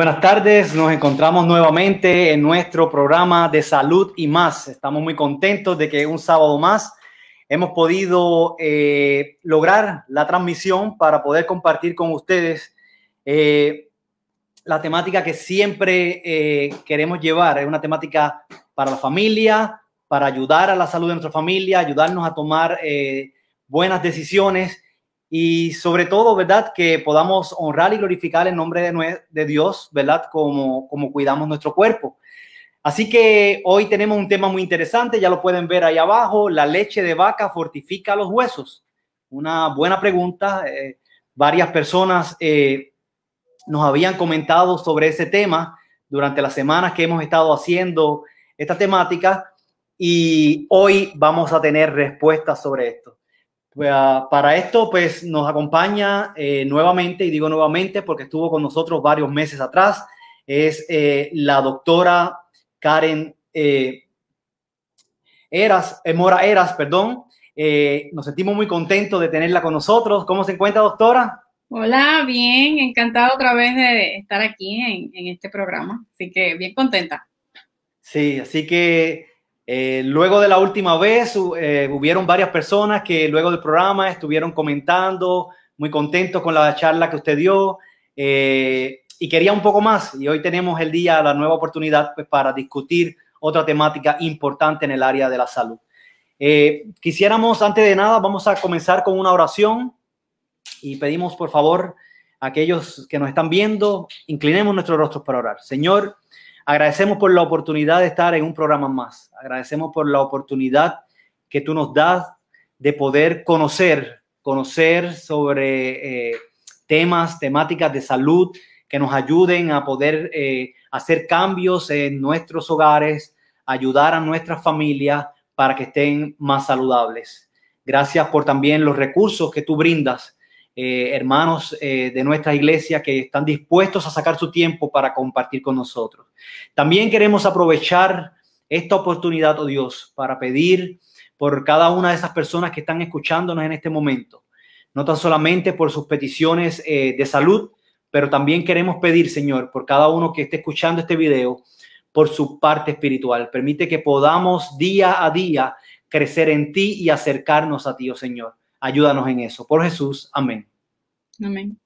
Buenas tardes, nos encontramos nuevamente en nuestro programa de salud y más. Estamos muy contentos de que un sábado más hemos podido eh, lograr la transmisión para poder compartir con ustedes eh, la temática que siempre eh, queremos llevar. Es una temática para la familia, para ayudar a la salud de nuestra familia, ayudarnos a tomar buenas decisiones y sobre todo, ¿verdad? Que podamos honrar y glorificar el nombre de, Dios, ¿verdad? Como, como cuidamos nuestro cuerpo. Así que hoy tenemos un tema muy interesante, ya lo pueden ver ahí abajo, la leche de vaca fortifica los huesos. Una buena pregunta. Eh, varias personas eh, nos habían comentado sobre ese tema durante las semanas que hemos estado haciendo esta temática y hoy vamos a tener respuestas sobre esto. Pues, ah, para esto, pues nos acompaña eh, nuevamente, y digo nuevamente porque estuvo con nosotros varios meses atrás, es eh, la doctora Karen eh, Eras, Mora Eras, perdón. nos sentimos muy contentos de tenerla con nosotros. ¿Cómo se encuentra, doctora? Hola, bien, encantada otra vez de estar aquí en, en este programa, así que bien contenta. Sí, así que eh, luego de la última vez, eh, hubieron varias personas que luego del programa estuvieron comentando, muy contentos con la charla que usted dio eh, y quería un poco más. Y hoy tenemos el día, la nueva oportunidad pues, para discutir otra temática importante en el área de la salud. quisiéramos, antes de nada, vamos a comenzar con una oración y pedimos, por favor, a aquellos que nos están viendo, inclinemos nuestros rostros para orar. Señor, Agradecemos por la oportunidad de estar en un programa más. Agradecemos por la oportunidad que tú nos das de poder conocer, conocer sobre eh, temas, temáticas de salud que nos ayuden a poder eh, hacer cambios en nuestros hogares, ayudar a nuestras familias para que estén más saludables. Gracias por también los recursos que tú brindas eh, hermanos eh, de nuestra iglesia que están dispuestos a sacar su tiempo para compartir con nosotros. También queremos aprovechar esta oportunidad, oh Dios, para pedir por cada una de esas personas que están escuchándonos en este momento, no tan solamente por sus peticiones eh, de salud, pero también queremos pedir, Señor, por cada uno que esté escuchando este video, por su parte espiritual. Permite que podamos día a día crecer en ti y acercarnos a ti, oh Señor. Ayúdanos en eso. Por Jesús. Amén. Amén.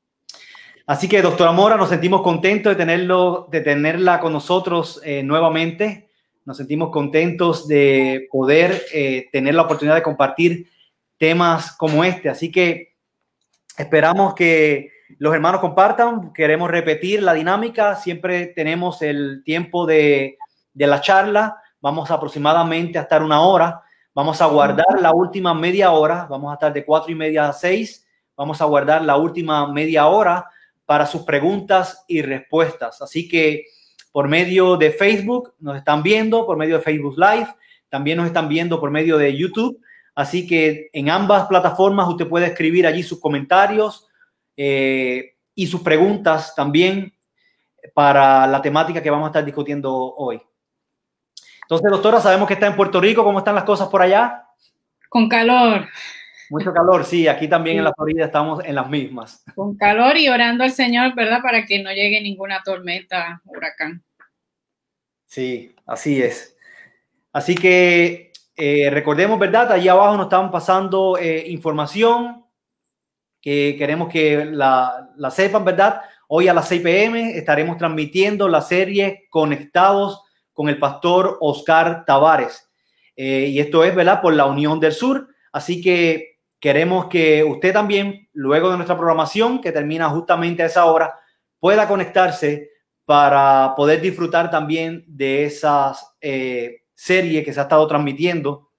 Así que, doctora Mora, nos sentimos contentos de, tenerlo, de tenerla con nosotros eh, nuevamente. Nos sentimos contentos de poder eh, tener la oportunidad de compartir temas como este. Así que esperamos que los hermanos compartan. Queremos repetir la dinámica. Siempre tenemos el tiempo de, de la charla. Vamos aproximadamente a estar una hora. Vamos a guardar la última media hora, vamos a estar de cuatro y media a seis. Vamos a guardar la última media hora para sus preguntas y respuestas. Así que por medio de Facebook nos están viendo, por medio de Facebook Live, también nos están viendo por medio de YouTube. Así que en ambas plataformas usted puede escribir allí sus comentarios eh, y sus preguntas también para la temática que vamos a estar discutiendo hoy. Entonces, doctora, sabemos que está en Puerto Rico. ¿Cómo están las cosas por allá? Con calor. Mucho calor, sí. Aquí también en la Florida estamos en las mismas. Con calor y orando al Señor, ¿verdad? Para que no llegue ninguna tormenta, huracán. Sí, así es. Así que eh, recordemos, ¿verdad? Allí abajo nos estaban pasando eh, información que queremos que la, la sepan, ¿verdad? Hoy a las 6 pm estaremos transmitiendo la serie Conectados con el pastor Oscar Tavares. Eh, y esto es, ¿verdad? Por la Unión del Sur. Así que queremos que usted también, luego de nuestra programación, que termina justamente a esa hora, pueda conectarse para poder disfrutar también de esas eh, series que se ha estado transmitiendo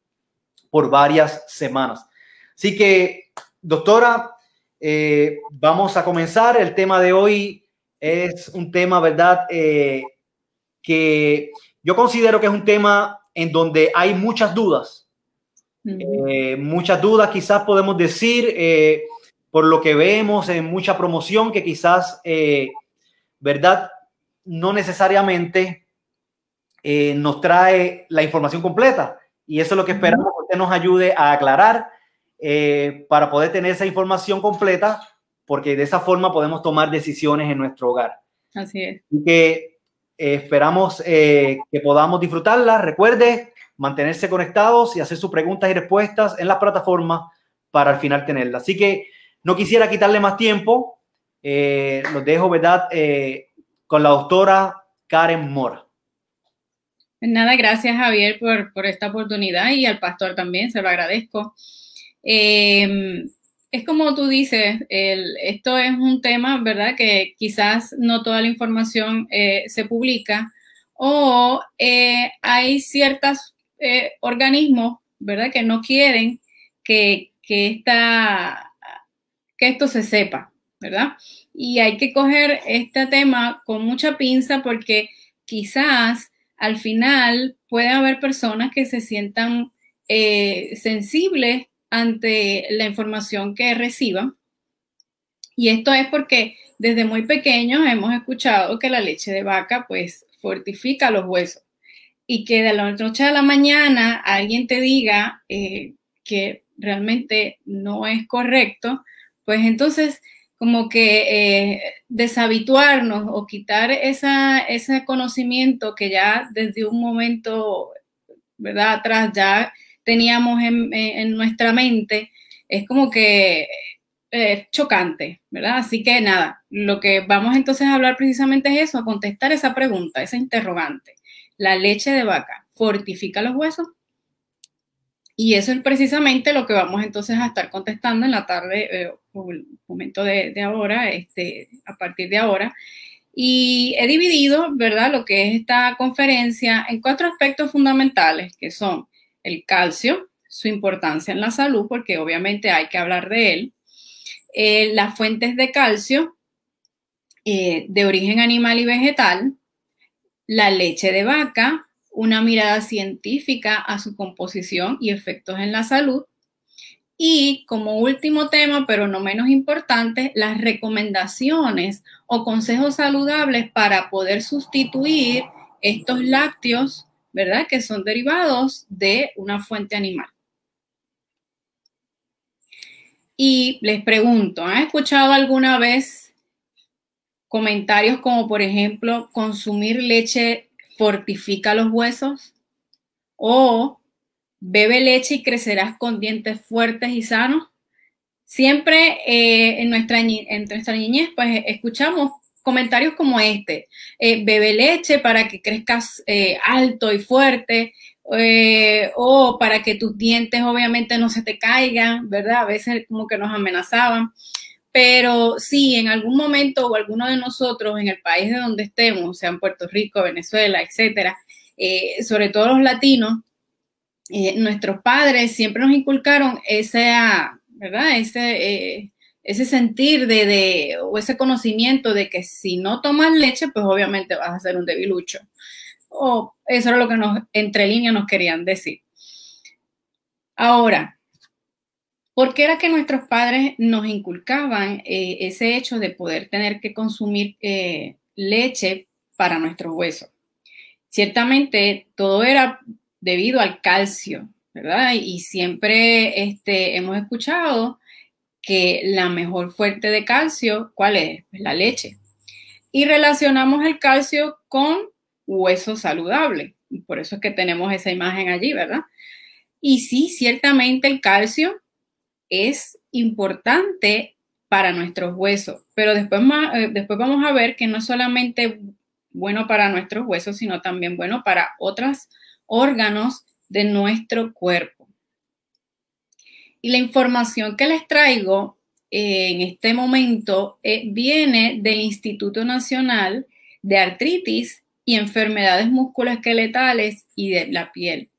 por varias semanas. Así que, doctora, eh, vamos a comenzar. El tema de hoy es un tema, ¿verdad? que yo considero que es un tema en donde hay muchas dudas. Eh, muchas dudas, quizás podemos decir, eh, por lo que vemos en mucha promoción, que quizás, eh, ¿verdad? No necesariamente nos trae la información completa. Y eso es lo que esperamos que usted nos ayude a aclarar para poder tener esa información completa, porque de esa forma podemos tomar decisiones en nuestro hogar. Así es. Y que eh, esperamos eh, que podamos disfrutarla. Recuerde mantenerse conectados y hacer sus preguntas y respuestas en la plataforma para al final tenerla. Así que no quisiera quitarle más tiempo. Eh, los dejo, ¿verdad? con la doctora Karen Mora. Nada, gracias Javier por, por, esta oportunidad y al pastor también, se lo agradezco. Es como tú dices, esto es un tema, ¿verdad? Que quizás no toda la información eh, se publica o eh, hay ciertos eh, organismos, ¿verdad? Que no quieren que, que, que esto se sepa, ¿verdad? Y hay que coger este tema con mucha pinza porque quizás al final puede haber personas que se sientan sensibles ante la información que reciban. Y esto es porque desde muy pequeños hemos escuchado que la leche de vaca pues fortifica los huesos y que de la noche a la mañana alguien te diga eh, que realmente no es correcto, pues entonces como que eh, deshabituarnos o quitar esa, ese conocimiento que ya desde un momento, ¿verdad? Atrás ya teníamos en, nuestra mente, es como que eh, chocante, ¿verdad? Así que nada, lo que vamos entonces a hablar precisamente es eso, a contestar esa pregunta, esa interrogante. ¿La leche de vaca fortifica los huesos? Y eso es precisamente lo que vamos entonces a estar contestando en la tarde, eh, o el momento de, de, ahora, este, a partir de ahora. Y he dividido, ¿verdad?, lo que es esta conferencia en cuatro aspectos fundamentales, que son el calcio, su importancia en la salud, porque obviamente hay que hablar de él, eh, las fuentes de calcio eh, de origen animal y vegetal, la leche de vaca, una mirada científica a su composición y efectos en la salud, y como último tema, pero no menos importante, las recomendaciones o consejos saludables para poder sustituir estos lácteos ¿verdad? Que son derivados de una fuente animal. Y les pregunto, ¿han escuchado alguna vez comentarios como, por ejemplo, consumir leche fortifica los huesos? O bebe leche y crecerás con dientes fuertes y sanos. Siempre eh, en, nuestra, niñez, pues escuchamos comentarios como este, eh, bebe leche para que crezcas eh, alto y fuerte, eh, o para que tus dientes obviamente no se te caigan, ¿verdad? A veces como que nos amenazaban. Pero sí, en algún momento o alguno de nosotros en el país de donde estemos, sea en Puerto Rico, Venezuela, etcétera, sobre todo los latinos, nuestros padres siempre nos inculcaron esa, ¿verdad? Ese, ese sentir de, o ese conocimiento de que si no tomas leche, pues obviamente vas a ser un debilucho. O eso era lo que nos, entre líneas nos querían decir. Ahora, ¿por qué era que nuestros padres nos inculcaban eh, ese hecho de poder tener que consumir eh, leche para nuestros huesos? Ciertamente todo era debido al calcio, ¿verdad? Y siempre este, hemos escuchado que la mejor fuente de calcio, ¿cuál es? Pues la leche. Y relacionamos el calcio con hueso saludable. Por eso es que tenemos esa imagen allí, ¿verdad? Y sí, ciertamente el calcio es importante para nuestros huesos, pero después, eh, después vamos a ver que no es solamente bueno para nuestros huesos, sino también bueno para otros órganos de nuestro cuerpo. Y la información que les traigo eh, en este momento eh, viene del Instituto Nacional de Artritis y Enfermedades Musculoesqueletales y de la piel.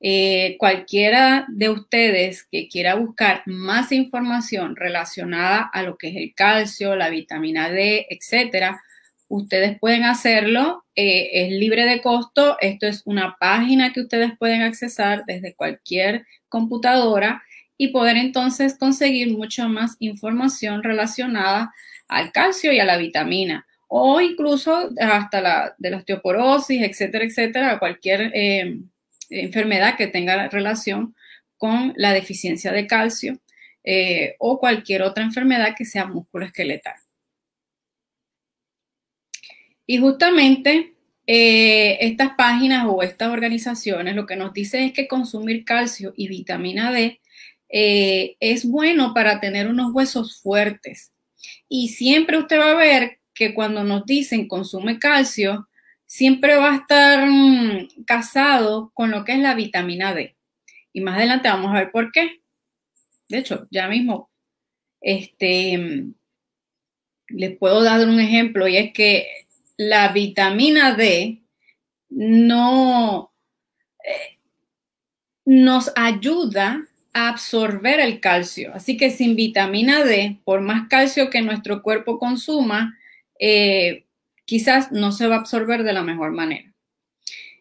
Eh, cualquiera de ustedes que quiera buscar más información relacionada a lo que es el calcio, la vitamina D, etcétera, ustedes pueden hacerlo. es libre de costo. Esto es una página que ustedes pueden accesar desde cualquier computadora y poder entonces conseguir mucha más información relacionada al calcio y a la vitamina o incluso hasta la de la osteoporosis, etcétera, etcétera, cualquier eh, enfermedad que tenga relación con la deficiencia de calcio eh, o cualquier otra enfermedad que sea músculo esqueletal. Y justamente eh, estas páginas o estas organizaciones lo que nos dicen es que consumir calcio y vitamina D eh, es bueno para tener unos huesos fuertes. Y siempre usted va a ver que cuando nos dicen consume calcio, siempre va a estar mm, casado con lo que es la vitamina D. Y más adelante vamos a ver por qué. De hecho, ya mismo, este, les puedo dar un ejemplo y es que la vitamina D no eh, nos ayuda absorber el calcio. Así que sin vitamina D, por más calcio que nuestro cuerpo consuma, eh, quizás no se va a absorber de la mejor manera.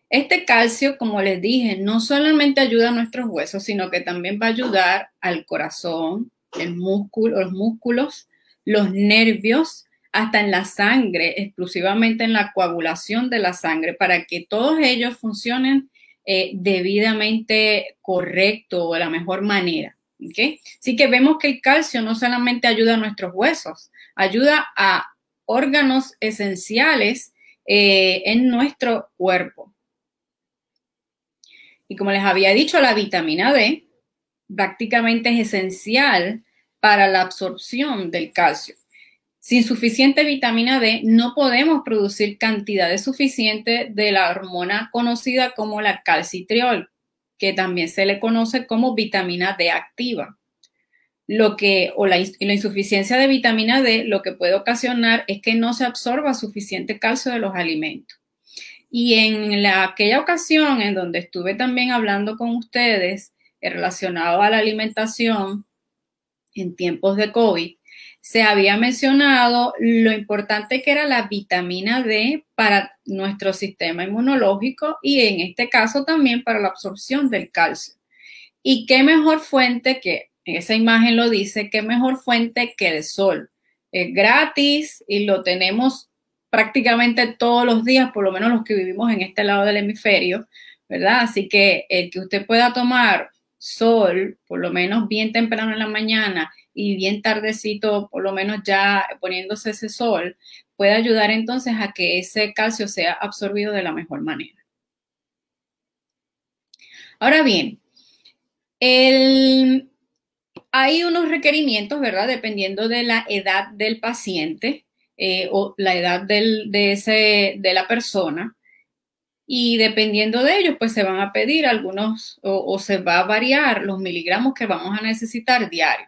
Este calcio, como les dije, no solamente ayuda a nuestros huesos, sino que también va a ayudar al corazón, el músculo, los músculos, los nervios, hasta en la sangre, exclusivamente en la coagulación de la sangre, para que todos ellos funcionen eh, debidamente correcto o de la mejor manera. ¿okay? Así que vemos que el calcio no solamente ayuda a nuestros huesos, ayuda a órganos esenciales eh, en nuestro cuerpo. Y como les había dicho, la vitamina D prácticamente es esencial para la absorción del calcio. Sin suficiente vitamina D no podemos producir cantidades suficientes de la hormona conocida como la calcitriol, que también se le conoce como vitamina D activa. Lo que, o la, insuficiencia de vitamina D lo que puede ocasionar es que no se absorba suficiente calcio de los alimentos. Y en la, aquella ocasión en donde estuve también hablando con ustedes eh, relacionado a la alimentación en tiempos de COVID, se había mencionado lo importante que era la vitamina D para nuestro sistema inmunológico y en este caso también para la absorción del calcio. Y qué mejor fuente que, esa imagen lo dice, qué mejor fuente que el sol. Es gratis y lo tenemos prácticamente todos los días, por lo menos los que vivimos en este lado del hemisferio, ¿verdad? Así que el que usted pueda tomar sol, por lo menos bien temprano en la mañana, y bien tardecito, por lo menos ya poniéndose ese sol, puede ayudar entonces a que ese calcio sea absorbido de la mejor manera. Ahora bien, hay unos requerimientos, ¿verdad? Dependiendo de la edad del paciente eh, o la edad de, de la persona. Y dependiendo de ellos, pues se van a pedir algunos o se va a variar los miligramos que vamos a necesitar diario.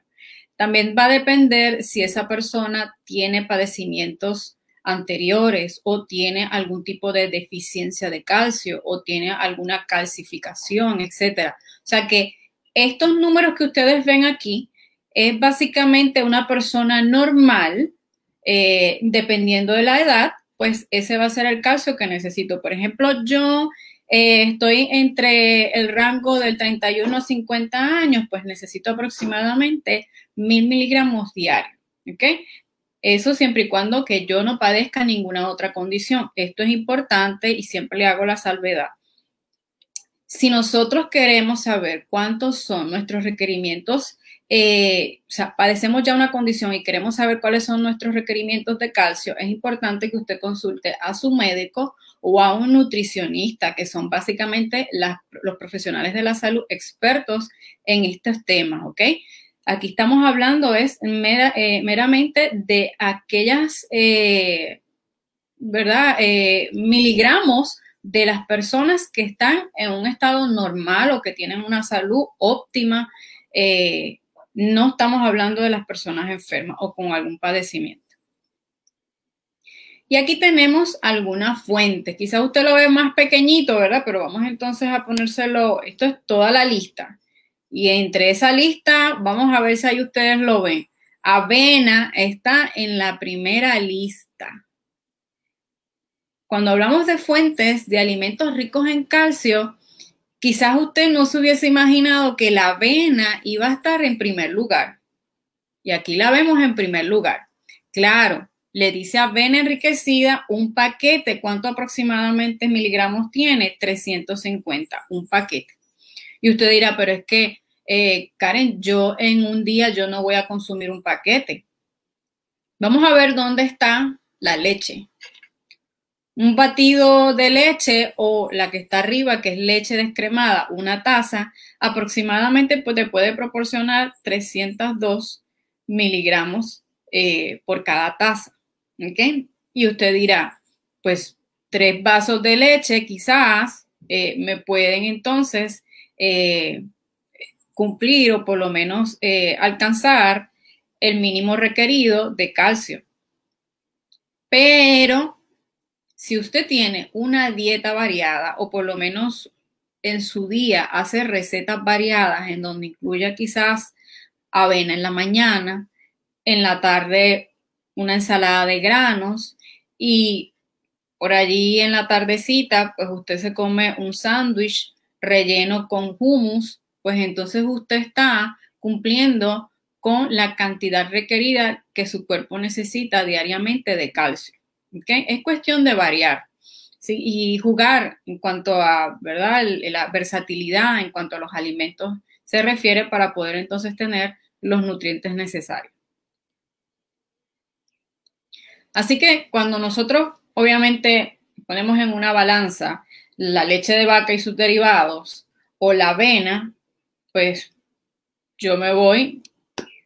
También va a depender si esa persona tiene padecimientos anteriores o tiene algún tipo de deficiencia de calcio o tiene alguna calcificación, etcétera. O sea que estos números que ustedes ven aquí es básicamente una persona normal, eh, dependiendo de la edad, pues ese va a ser el calcio que necesito. Por ejemplo, yo eh, estoy entre el rango del 31 a 50 años, pues necesito aproximadamente mil miligramos diarios. Eso siempre y cuando que yo no padezca ninguna otra condición. Esto es importante y siempre le hago la salvedad. Si nosotros queremos saber cuántos son nuestros requerimientos, eh, o sea, padecemos ya una condición y queremos saber cuáles son nuestros requerimientos de calcio, es importante que usted consulte a su médico o a un nutricionista, que son básicamente los profesionales de la salud expertos en estos temas, ¿ok? Aquí estamos hablando es eh, meramente de aquellas, eh, ¿verdad? Miligramos de las personas que están en un estado normal o que tienen una salud óptima. no estamos hablando de las personas enfermas o con algún padecimiento. Y aquí tenemos algunas fuentes. Quizás usted lo ve más pequeñito, ¿verdad? Pero vamos entonces a ponérselo. Esto es toda la lista. Y entre esa lista, vamos a ver si ahí ustedes lo ven. Avena está en la primera lista. Cuando hablamos de fuentes de alimentos ricos en calcio, quizás usted no se hubiese imaginado que la avena iba a estar en primer lugar. Y aquí la vemos en primer lugar. Claro, le dice avena enriquecida un paquete. ¿Cuánto aproximadamente miligramos tiene? 350, un paquete. Y usted dirá, pero es que, eh, Karen, yo en un día yo no voy a consumir un paquete. Vamos a ver dónde está la leche. Un batido de leche o la que está arriba, que es leche descremada, una taza, aproximadamente pues, te puede proporcionar 302 miligramos eh, por cada taza. ¿Ok? Y usted dirá, pues tres vasos de leche quizás eh, me pueden entonces eh, cumplir o por lo menos alcanzar el mínimo requerido de calcio. Pero si usted tiene una dieta variada o por lo menos en su día hace recetas variadas en donde incluya quizás avena en la mañana, en la tarde una ensalada de granos y por allí en la tardecita pues usted se come un sándwich relleno con hummus, pues entonces usted está cumpliendo con la cantidad requerida que su cuerpo necesita diariamente de calcio. Es cuestión de variar y jugar en cuanto a ¿verdad? la versatilidad en cuanto a los alimentos se refiere para poder entonces tener los nutrientes necesarios. Así que cuando nosotros obviamente ponemos en una balanza la leche de vaca y sus derivados o la avena, pues yo me voy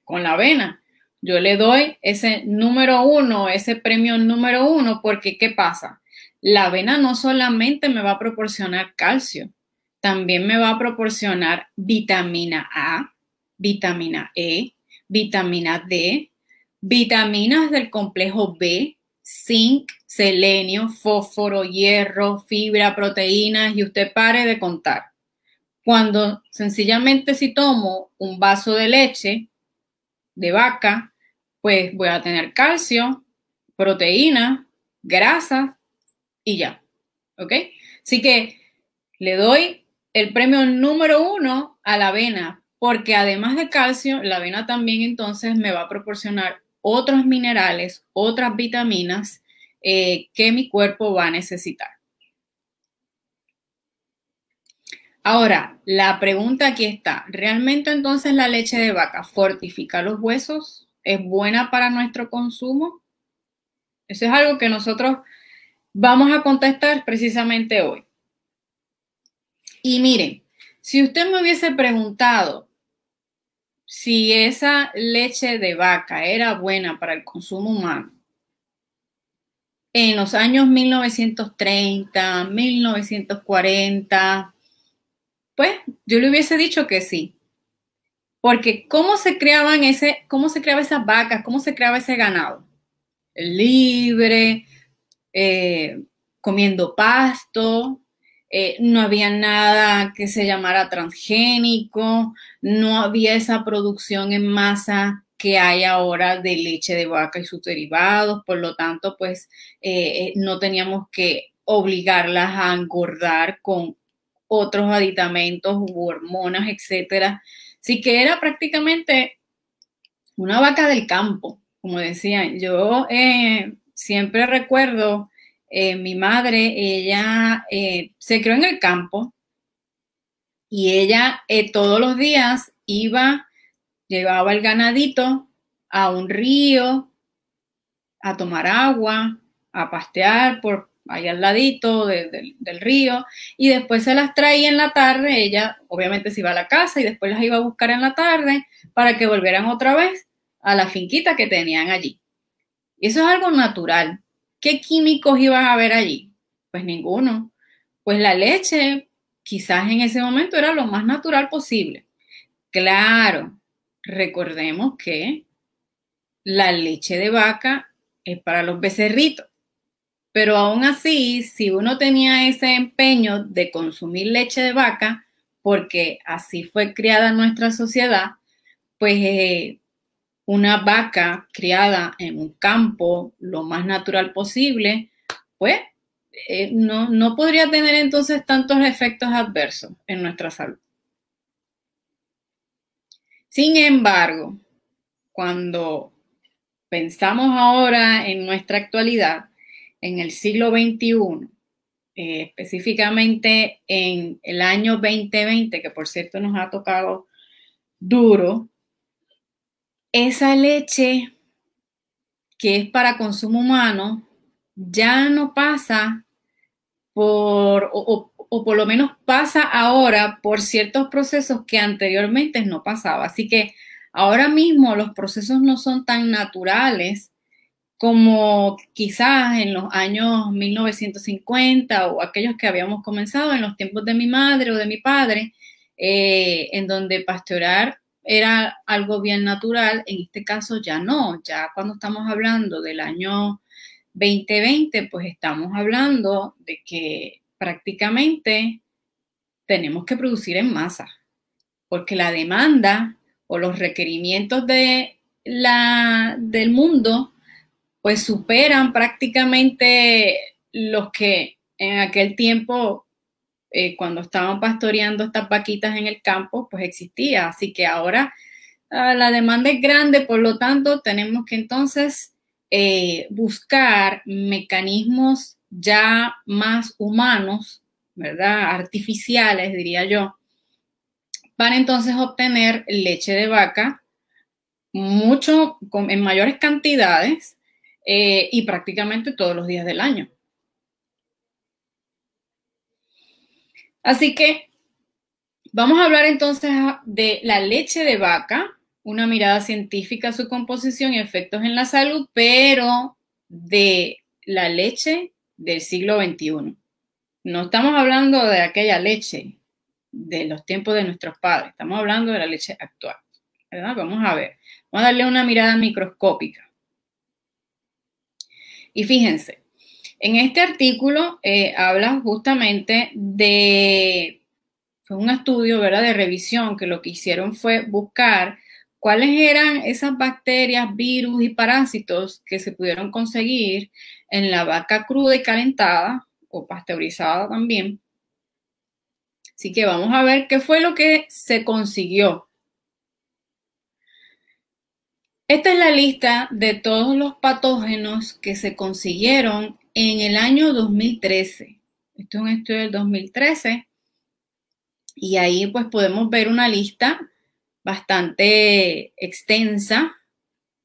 con la avena. Yo le doy ese número uno, ese premio número uno, porque ¿qué pasa? La avena no solamente me va a proporcionar calcio, también me va a proporcionar vitamina A, vitamina E, vitamina D, vitaminas del complejo B, zinc, selenio, fósforo, hierro, fibra, proteínas y usted pare de contar. Cuando sencillamente si tomo un vaso de leche, de vaca, pues voy a tener calcio, proteína, grasa y ya. ¿Ok? Así que le doy el premio número uno a la avena, porque además de calcio, la avena también entonces me va a proporcionar otros minerales, otras vitaminas eh, que mi cuerpo va a necesitar. Ahora, la pregunta aquí está, ¿realmente entonces la leche de vaca fortifica los huesos? ¿Es buena para nuestro consumo? Eso es algo que nosotros vamos a contestar precisamente hoy. Y miren, si usted me hubiese preguntado si esa leche de vaca era buena para el consumo humano en los años 1930, 1940, pues yo le hubiese dicho que sí. Porque cómo se creaban ese, cómo se creaban esas vacas, cómo se creaba ese ganado. Libre, eh, comiendo pasto, eh, no había nada que se llamara transgénico, no había esa producción en masa que hay ahora de leche de vaca y sus derivados, por lo tanto, pues eh, no teníamos que obligarlas a engordar con otros aditamentos u hormonas, etcétera. Así que era prácticamente una vaca del campo, como decían. Yo eh, siempre recuerdo, eh, mi madre, ella eh, se creó en el campo y ella todos los días iba, llevaba el ganadito a un río a tomar agua, a pastear por, ahí al ladito del río, y después se las traía en la tarde, ella obviamente se iba a la casa y después las iba a buscar en la tarde para que volvieran otra vez a la finquita que tenían allí. Y eso es algo natural. ¿Qué químicos iban a haber allí? Pues ninguno. Pues la leche quizás en ese momento era lo más natural posible. Claro, recordemos que la leche de vaca es para los becerritos. Pero aún así, si uno tenía ese empeño de consumir leche de vaca, porque así fue criada nuestra sociedad, pues eh, una vaca criada en un campo lo más natural posible, pues eh, no, no podría tener entonces tantos efectos adversos en nuestra salud. Sin embargo, cuando pensamos ahora en nuestra actualidad, en el siglo XXI, eh, específicamente en el año 2020, que por cierto nos ha tocado duro, esa leche que es para consumo humano ya no pasa por, o, o, por lo menos pasa ahora por ciertos procesos que anteriormente no pasaba. Así que ahora mismo los procesos no son tan naturales como quizás en los años 1950 o aquellos que habíamos comenzado en los tiempos de mi madre o de mi padre, eh, en donde pastorar era algo bien natural, en este caso ya no, ya cuando estamos hablando del año 2020, pues estamos hablando de que prácticamente tenemos que producir en masa, porque la demanda o los requerimientos de la, del mundo pues superan prácticamente los que en aquel tiempo, eh, cuando estaban pastoreando estas vaquitas en el campo, pues existía. Así que ahora ah, la demanda es grande, por lo tanto, tenemos que entonces eh, buscar mecanismos ya más humanos, ¿verdad? Artificiales, diría yo, para entonces obtener leche de vaca mucho, en mayores cantidades eh, y prácticamente todos los días del año. Así que vamos a hablar entonces de la leche de vaca, una mirada científica su composición y efectos en la salud, pero de la leche del siglo XXI. No estamos hablando de aquella leche de los tiempos de nuestros padres, estamos hablando de la leche actual. Vamos a ver, vamos a darle una mirada microscópica. Y fíjense, en este artículo eh, habla justamente de un estudio ¿verdad? de revisión que lo que hicieron fue buscar cuáles eran esas bacterias, virus y parásitos que se pudieron conseguir en la vaca cruda y calentada o pasteurizada también. Así que vamos a ver qué fue lo que se consiguió Esta es la lista de todos los patógenos que se consiguieron en el año 2013. Esto es un estudio del 2013 y ahí pues podemos ver una lista bastante extensa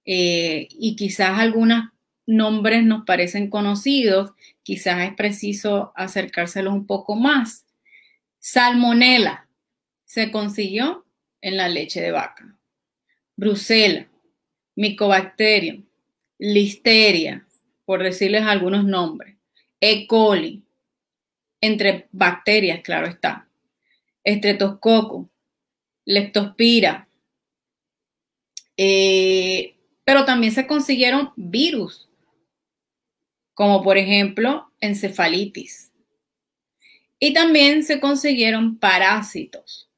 eh, y quizás algunos nombres nos parecen conocidos, quizás es preciso acercárselos un poco más. Salmonella se consiguió en la leche de vaca. Brucela, Mycobacterium, Listeria, por decirles algunos nombres, E. coli, entre bacterias, claro está, Estreptococo, Leptospira, eh, pero también se consiguieron virus, como por ejemplo encefalitis. Y también se consiguieron parásitos,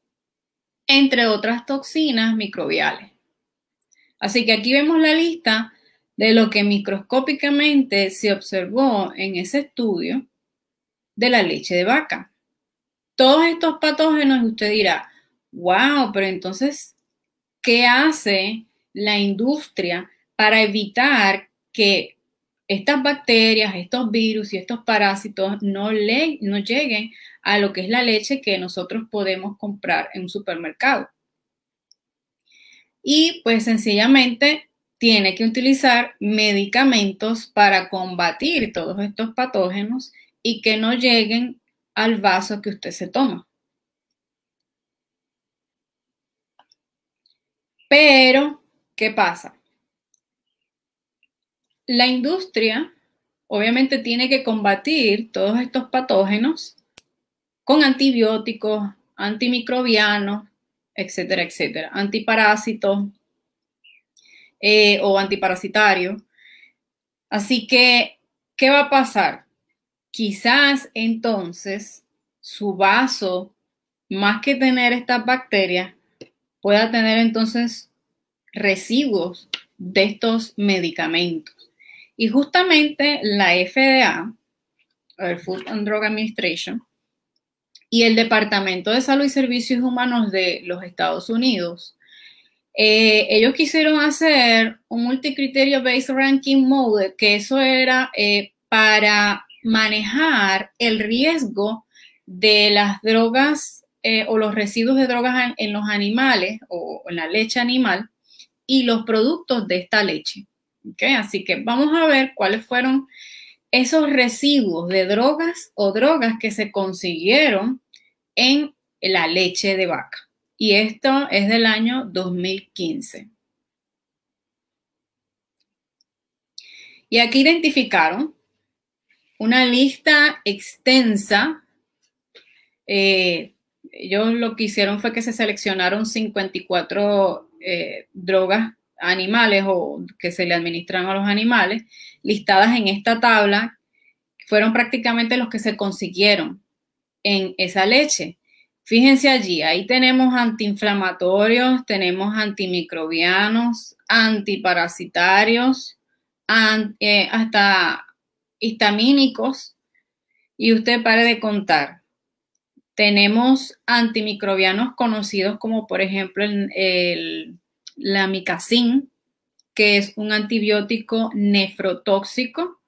entre otras toxinas microbiales. Así que aquí vemos la lista de lo que microscópicamente se observó en ese estudio de la leche de vaca. Todos estos patógenos, usted dirá, wow, pero entonces, ¿qué hace la industria para evitar que estas bacterias, estos virus y estos parásitos no, le, no lleguen a lo que es la leche que nosotros podemos comprar en un supermercado? Y pues sencillamente tiene que utilizar medicamentos para combatir todos estos patógenos y que no lleguen al vaso que usted se toma. Pero, ¿qué pasa? La industria obviamente tiene que combatir todos estos patógenos con antibióticos, antimicrobianos, etcétera, etcétera. Antiparásito eh, o antiparasitario. Así que, ¿qué va a pasar? Quizás entonces su vaso, más que tener estas bacterias, pueda tener entonces residuos de estos medicamentos. Y justamente la FDA, el Food and Drug Administration, y el Departamento de Salud y Servicios Humanos de los Estados Unidos, eh, ellos quisieron hacer un multicriterio based ranking mode, que eso era eh, para manejar el riesgo de las drogas eh, o los residuos de drogas en, los animales o en la leche animal y los productos de esta leche. ¿Okay? Así que vamos a ver cuáles fueron esos residuos de drogas o drogas que se consiguieron en la leche de vaca. Y esto es del año 2015. Y aquí identificaron una lista extensa. Eh, ellos lo que hicieron fue que se seleccionaron 54 eh, drogas animales o que se le administran a los animales listadas en esta tabla. Fueron prácticamente los que se consiguieron en esa leche. Fíjense allí, ahí tenemos antiinflamatorios, tenemos antimicrobianos, antiparasitarios, eh, hasta histamínicos. Y usted pare de contar. Tenemos antimicrobianos conocidos como por ejemplo el, la micacin, que es un antibiótico nefrotóxico.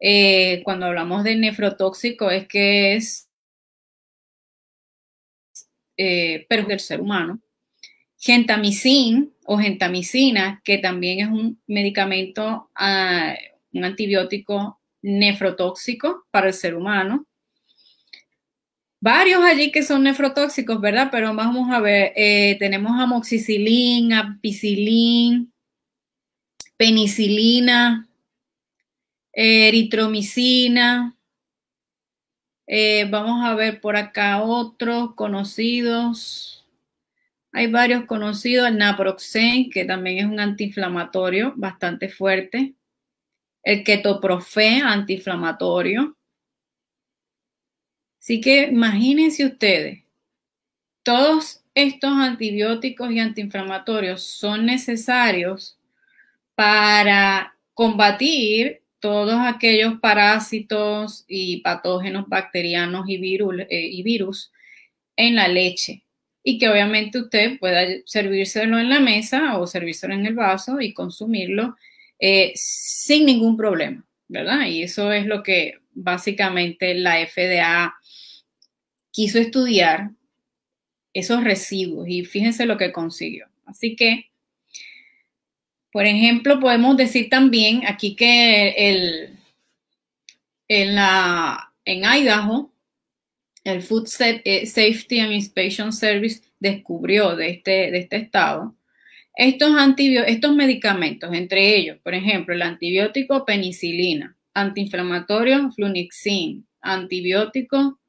Eh, cuando hablamos de nefrotóxico es que es eh, pero del ser humano. Gentamicin o gentamicina, que también es un medicamento, ah, un antibiótico nefrotóxico para el ser humano. Varios allí que son nefrotóxicos, ¿verdad? Pero vamos a ver, eh, tenemos amoxicilina, ampicilin, penicilina, eritromicina, eh, vamos a ver por acá otros conocidos. Hay varios conocidos, el naproxen, que también es un antiinflamatorio bastante fuerte. El ketoprofen, antiinflamatorio. Así que imagínense ustedes, todos estos antibióticos y antiinflamatorios son necesarios para combatir todos aquellos parásitos y patógenos bacterianos y, eh, y virus en la leche y que obviamente usted pueda servírselo en la mesa o servírselo en el vaso y consumirlo eh, sin ningún problema, ¿verdad? Y eso es lo que básicamente la FDA quiso estudiar, esos residuos, y fíjense lo que consiguió. Así que por ejemplo, podemos decir también aquí que el, en, la, en Idaho, el Food eh, Safety and Inspection Service descubrió de este, de este estado estos, estos medicamentos, entre ellos, por ejemplo, el antibiótico penicilina, antiinflamatorio flunixin, antibiótico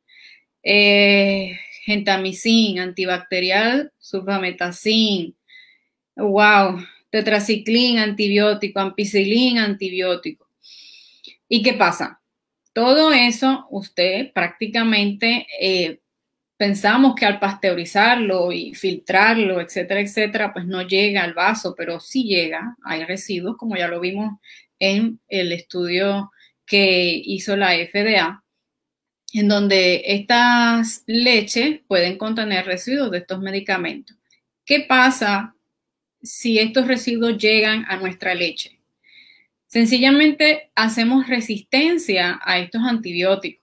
eh, gentamicin, antibacterial sulfametacin, wow, tetraciclín, antibiótico, ampicilín, antibiótico. ¿Y qué pasa? Todo eso usted prácticamente eh, pensamos que al pasteurizarlo y filtrarlo, etcétera, etcétera, pues no llega al vaso, pero sí llega, hay residuos, como ya lo vimos en el estudio que hizo la FDA, en donde estas leches pueden contener residuos de estos medicamentos. ¿Qué pasa si estos residuos llegan a nuestra leche. Sencillamente hacemos resistencia a estos antibióticos.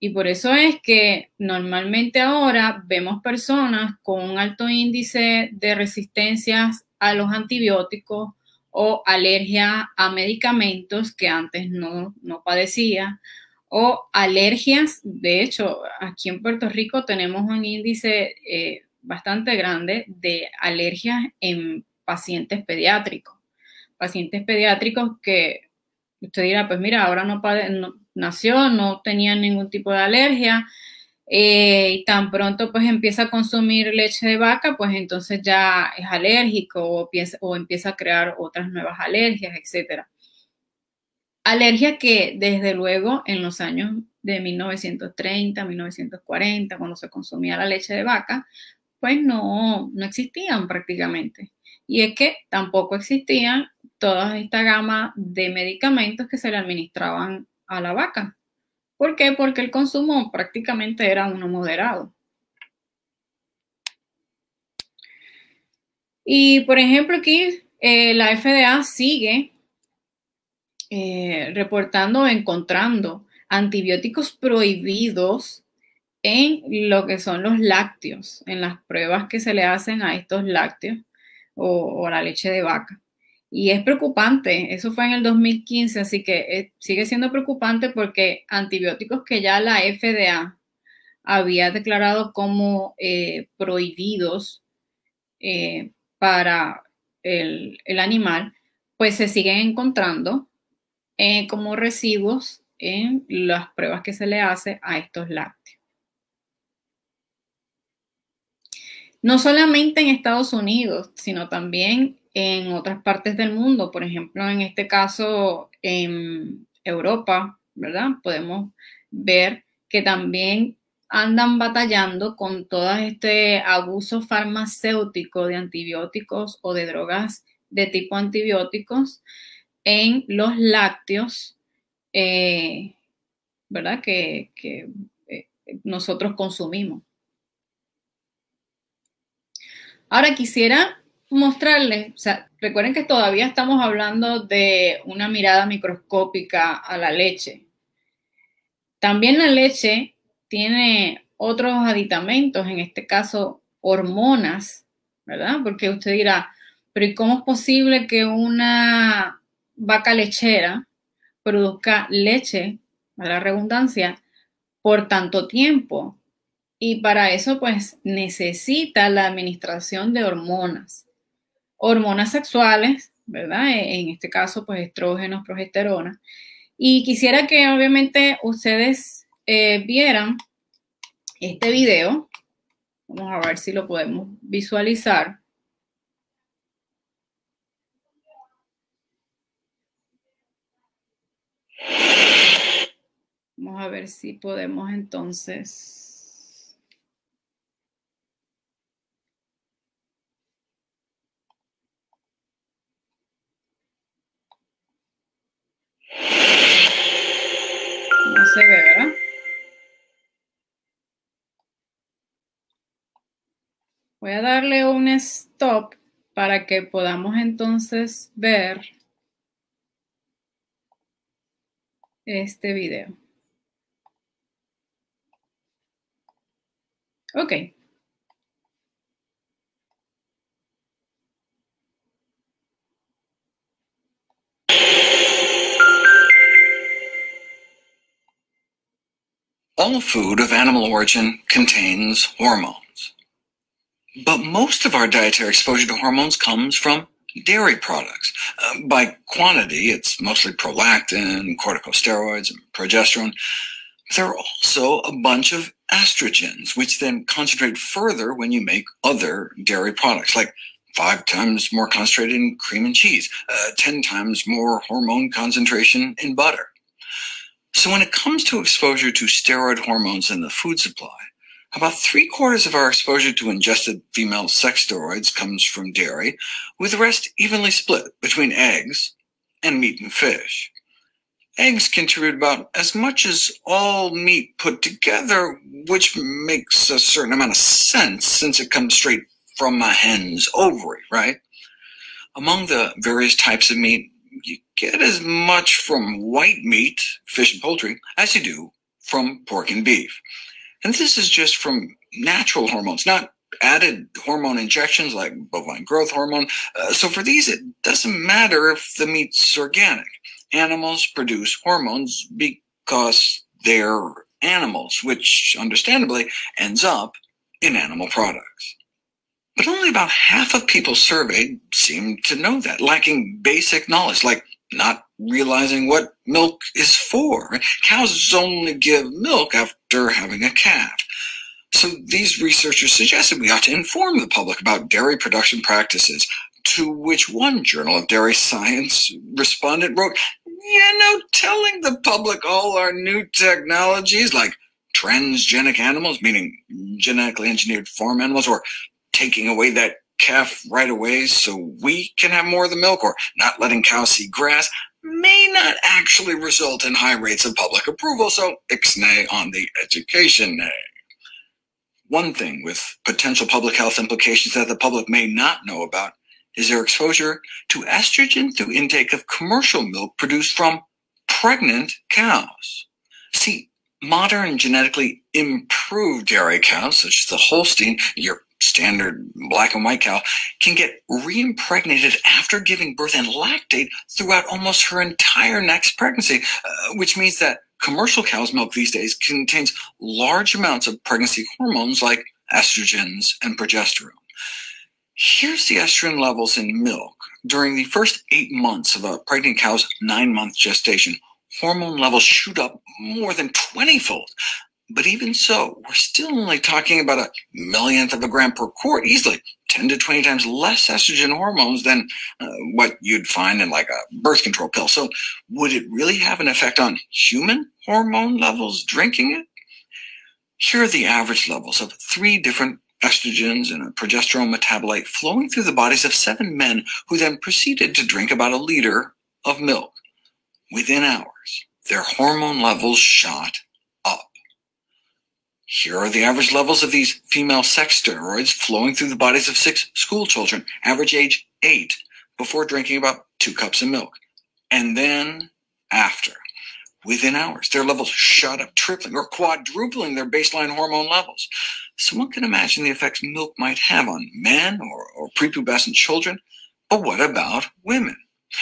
Y por eso es que normalmente ahora vemos personas con un alto índice de resistencias a los antibióticos o alergia a medicamentos que antes no, no padecía o alergias. De hecho, aquí en Puerto Rico tenemos un índice eh, bastante grande de alergias en pacientes pediátricos. Pacientes pediátricos que usted dirá, pues mira, ahora no, nació, no tenía ningún tipo de alergia, eh, y tan pronto pues empieza a consumir leche de vaca, pues entonces ya es alérgico o, o empieza a crear otras nuevas alergias, etc. Alergia que desde luego en los años de 1930, 1940, cuando se consumía la leche de vaca, pues no, no existían prácticamente. Y es que tampoco existían toda esta gama de medicamentos que se le administraban a la vaca. ¿Por qué? Porque el consumo prácticamente era uno moderado. Y por ejemplo aquí eh, la FDA sigue eh, reportando, encontrando antibióticos prohibidos en lo que son los lácteos, en las pruebas que se le hacen a estos lácteos o, la leche de vaca. Y es preocupante, eso fue en el 2015, así que eh, sigue siendo preocupante porque antibióticos que ya la FDA había declarado como eh, prohibidos para el, animal, pues se siguen encontrando como residuos en las pruebas que se le hace a estos lácteos. No solamente en Estados Unidos, sino también en otras partes del mundo. Por ejemplo, en este caso, en Europa, ¿verdad? Podemos ver que también andan batallando con todo este abuso farmacéutico de antibióticos o de drogas de tipo antibióticos en los lácteos, eh, ¿verdad? Que, eh, nosotros consumimos. Ahora quisiera mostrarles, o sea, recuerden que todavía estamos hablando de una mirada microscópica a la leche. También la leche tiene otros aditamentos, en este caso hormonas, ¿verdad? Porque usted dirá, pero ¿y cómo es posible que una vaca lechera produzca leche, a la redundancia, por tanto tiempo? Y para eso, pues, necesita la administración de hormonas hormonas sexuales, ¿verdad? E, en este caso, pues estrógenos, progesterona. Y quisiera que obviamente ustedes eh, vieran este video. Vamos a ver si lo podemos visualizar. Vamos a ver si podemos entonces No se ve, ¿verdad? Voy a darle un stop para que podamos entonces ver este video. Ok. All food of animal origin contains hormones. But most of our dietary exposure to hormones comes from dairy products. Uh, by quantity, it's mostly prolactin, corticosteroids, and progesterone. There are also a bunch of estrogens, which then concentrate further when you make other dairy products, like five times more concentrated in cream and cheese, uh, 10 times more hormone concentration in butter. So when it comes to exposure to steroid hormones in the food supply, about three quarters of our exposure to ingested female sex steroids comes from dairy, with the rest evenly split between eggs and meat and fish. Eggs contribute about as much as all meat put together, which makes a certain amount of sense since it comes straight from a hen's ovary, right? Among the various types of meat, you get as much from white meat, fish and poultry, as you do from pork and beef. And this is just from natural hormones, not added hormone injections like bovine growth hormone. Uh, so for these, it doesn't matter if the meat's organic. Animals produce hormones because they're animals, which understandably ends up in animal products. But only about half of people surveyed seem to know that, lacking basic knowledge, like not realizing what milk is for. Cows only give milk after having a calf. So these researchers suggested we ought to inform the public about dairy production practices, to which one journal of dairy science respondent wrote, you know, telling the public all our new technologies like transgenic animals, meaning genetically engineered farm animals, or taking away that calf right away so we can have more of the milk or not letting cows see grass may not actually result in high rates of public approval, so ixnay on the education nay. One thing with potential public health implications that the public may not know about is their exposure to estrogen through intake of commercial milk produced from pregnant cows. See, modern genetically improved dairy cows, such as the Holstein, your standard black and white cow, can get reimpregnated after giving birth and lactate throughout almost her entire next pregnancy, uh, which means that commercial cow's milk these days contains large amounts of pregnancy hormones like estrogens and progesterone. Here's the estrogen levels in milk during the first eight months of a pregnant cow's nine month gestation. Hormone levels shoot up more than 20 fold. But even so, we're still only talking about a millionth of a gram per quart, easily 10 to 20 times less estrogen hormones than uh, what you'd find in like a birth control pill. So, would it really have an effect on human hormone levels drinking it? Here are the average levels of three different estrogens and a progesterone metabolite flowing through the bodies of seven men who then proceeded to drink about a liter of milk. Within hours, their hormone levels shot up. Here are the average levels of these female sex steroids flowing through the bodies of six school children, average age eight, before drinking about two cups of milk. And then after, within hours, their levels shot up, tripling or quadrupling their baseline hormone levels. So one can imagine the effects milk might have on men or, or prepubescent children. But what about women?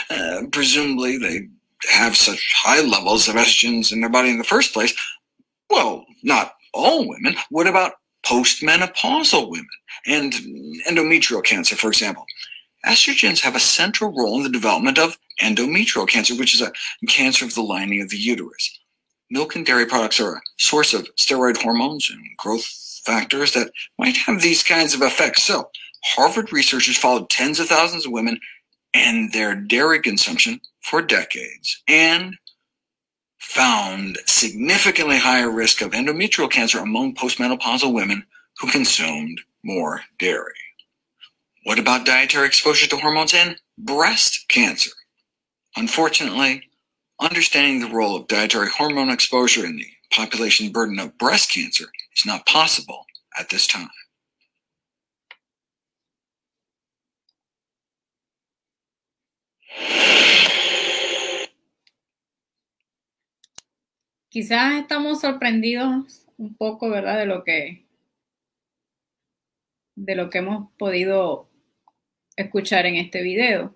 Uh, presumably they have such high levels of estrogens in their body in the first place. Well, not all women. What about postmenopausal women and endometrial cancer, for example? Estrogens have a central role in the development of endometrial cancer, which is a cancer of the lining of the uterus. Milk and dairy products are a source of steroid hormones and growth factors that might have these kinds of effects. So, Harvard researchers followed tens of thousands of women and their dairy consumption for decades and found significantly higher risk of endometrial cancer among postmenopausal women who consumed more dairy. What about dietary exposure to hormones and breast cancer? Unfortunately, understanding the role of dietary hormone exposure in the population burden of breast cancer is not possible at this time. Quizás estamos sorprendidos un poco, ¿verdad? De lo que de lo que hemos podido escuchar en este video.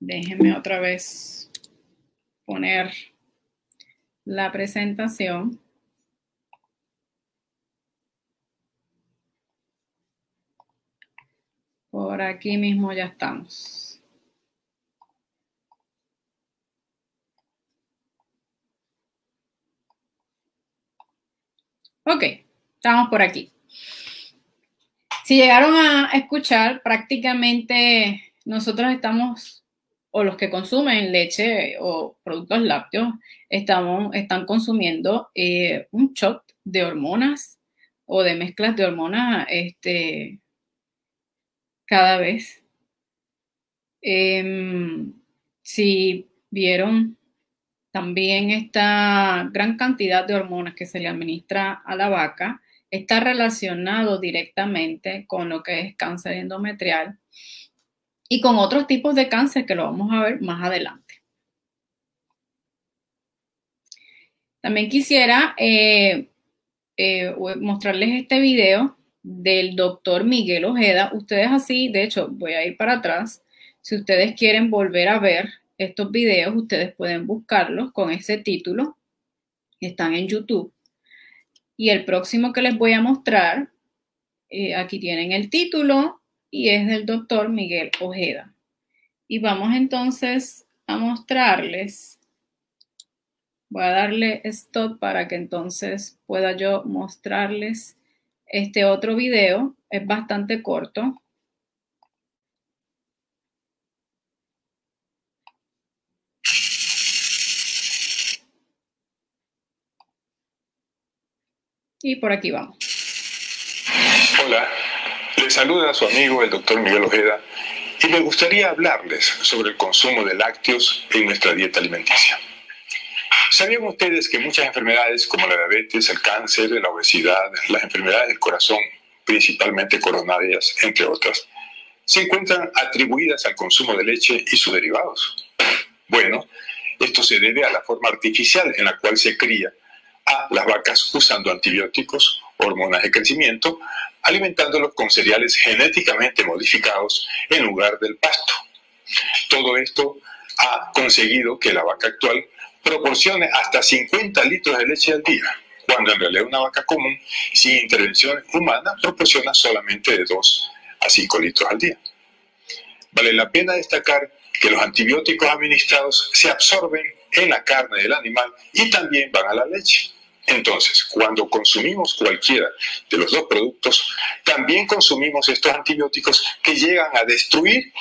Déjenme otra vez poner la presentación. Por aquí mismo ya estamos. Ok, estamos por aquí. Si llegaron a escuchar, prácticamente nosotros estamos, o los que consumen leche o productos lácteos, estamos, están consumiendo eh, un shot de hormonas o de mezclas de hormonas este, cada vez. Em, si vieron también esta gran cantidad de hormonas que se le administra a la vaca, está relacionado directamente con lo que es cáncer endometrial y con otros tipos de cáncer que lo vamos a ver más adelante. También quisiera eh, eh, mostrarles este video del doctor Miguel Ojeda. Ustedes así, de hecho, voy a ir para atrás. Si ustedes quieren volver a ver estos videos, ustedes pueden buscarlos con ese título. Están en YouTube. Y el próximo que les voy a mostrar, eh, aquí tienen el título y es del doctor Miguel Ojeda. Y vamos entonces a mostrarles. Voy a darle stop para que entonces pueda yo mostrarles este otro video. Es bastante corto. Y por aquí vamos. Hola, les saluda su amigo el doctor Miguel Ojeda y me gustaría hablarles sobre el consumo de lácteos en nuestra dieta alimenticia. ¿Sabían ustedes que muchas enfermedades como la diabetes, el cáncer, la obesidad, las enfermedades del corazón, principalmente coronarias, entre otras, se encuentran atribuidas al consumo de leche y sus derivados? Bueno, esto se debe a la forma artificial en la cual se cría a las vacas usando antibióticos, hormonas de crecimiento, alimentándolos con cereales genéticamente modificados en lugar del pasto. Todo esto ha conseguido que la vaca actual proporcione hasta 50 litros de leche al día, cuando en realidad una vaca común, sin intervención humana, proporciona solamente de 2 a 5 litros al día. Vale la pena destacar que los antibióticos administrados se absorben en la carne del animal y también van a la leche. Entonces, cuando consumimos cualquiera de los dos productos, también consumimos estos antibióticos que llegan a destruir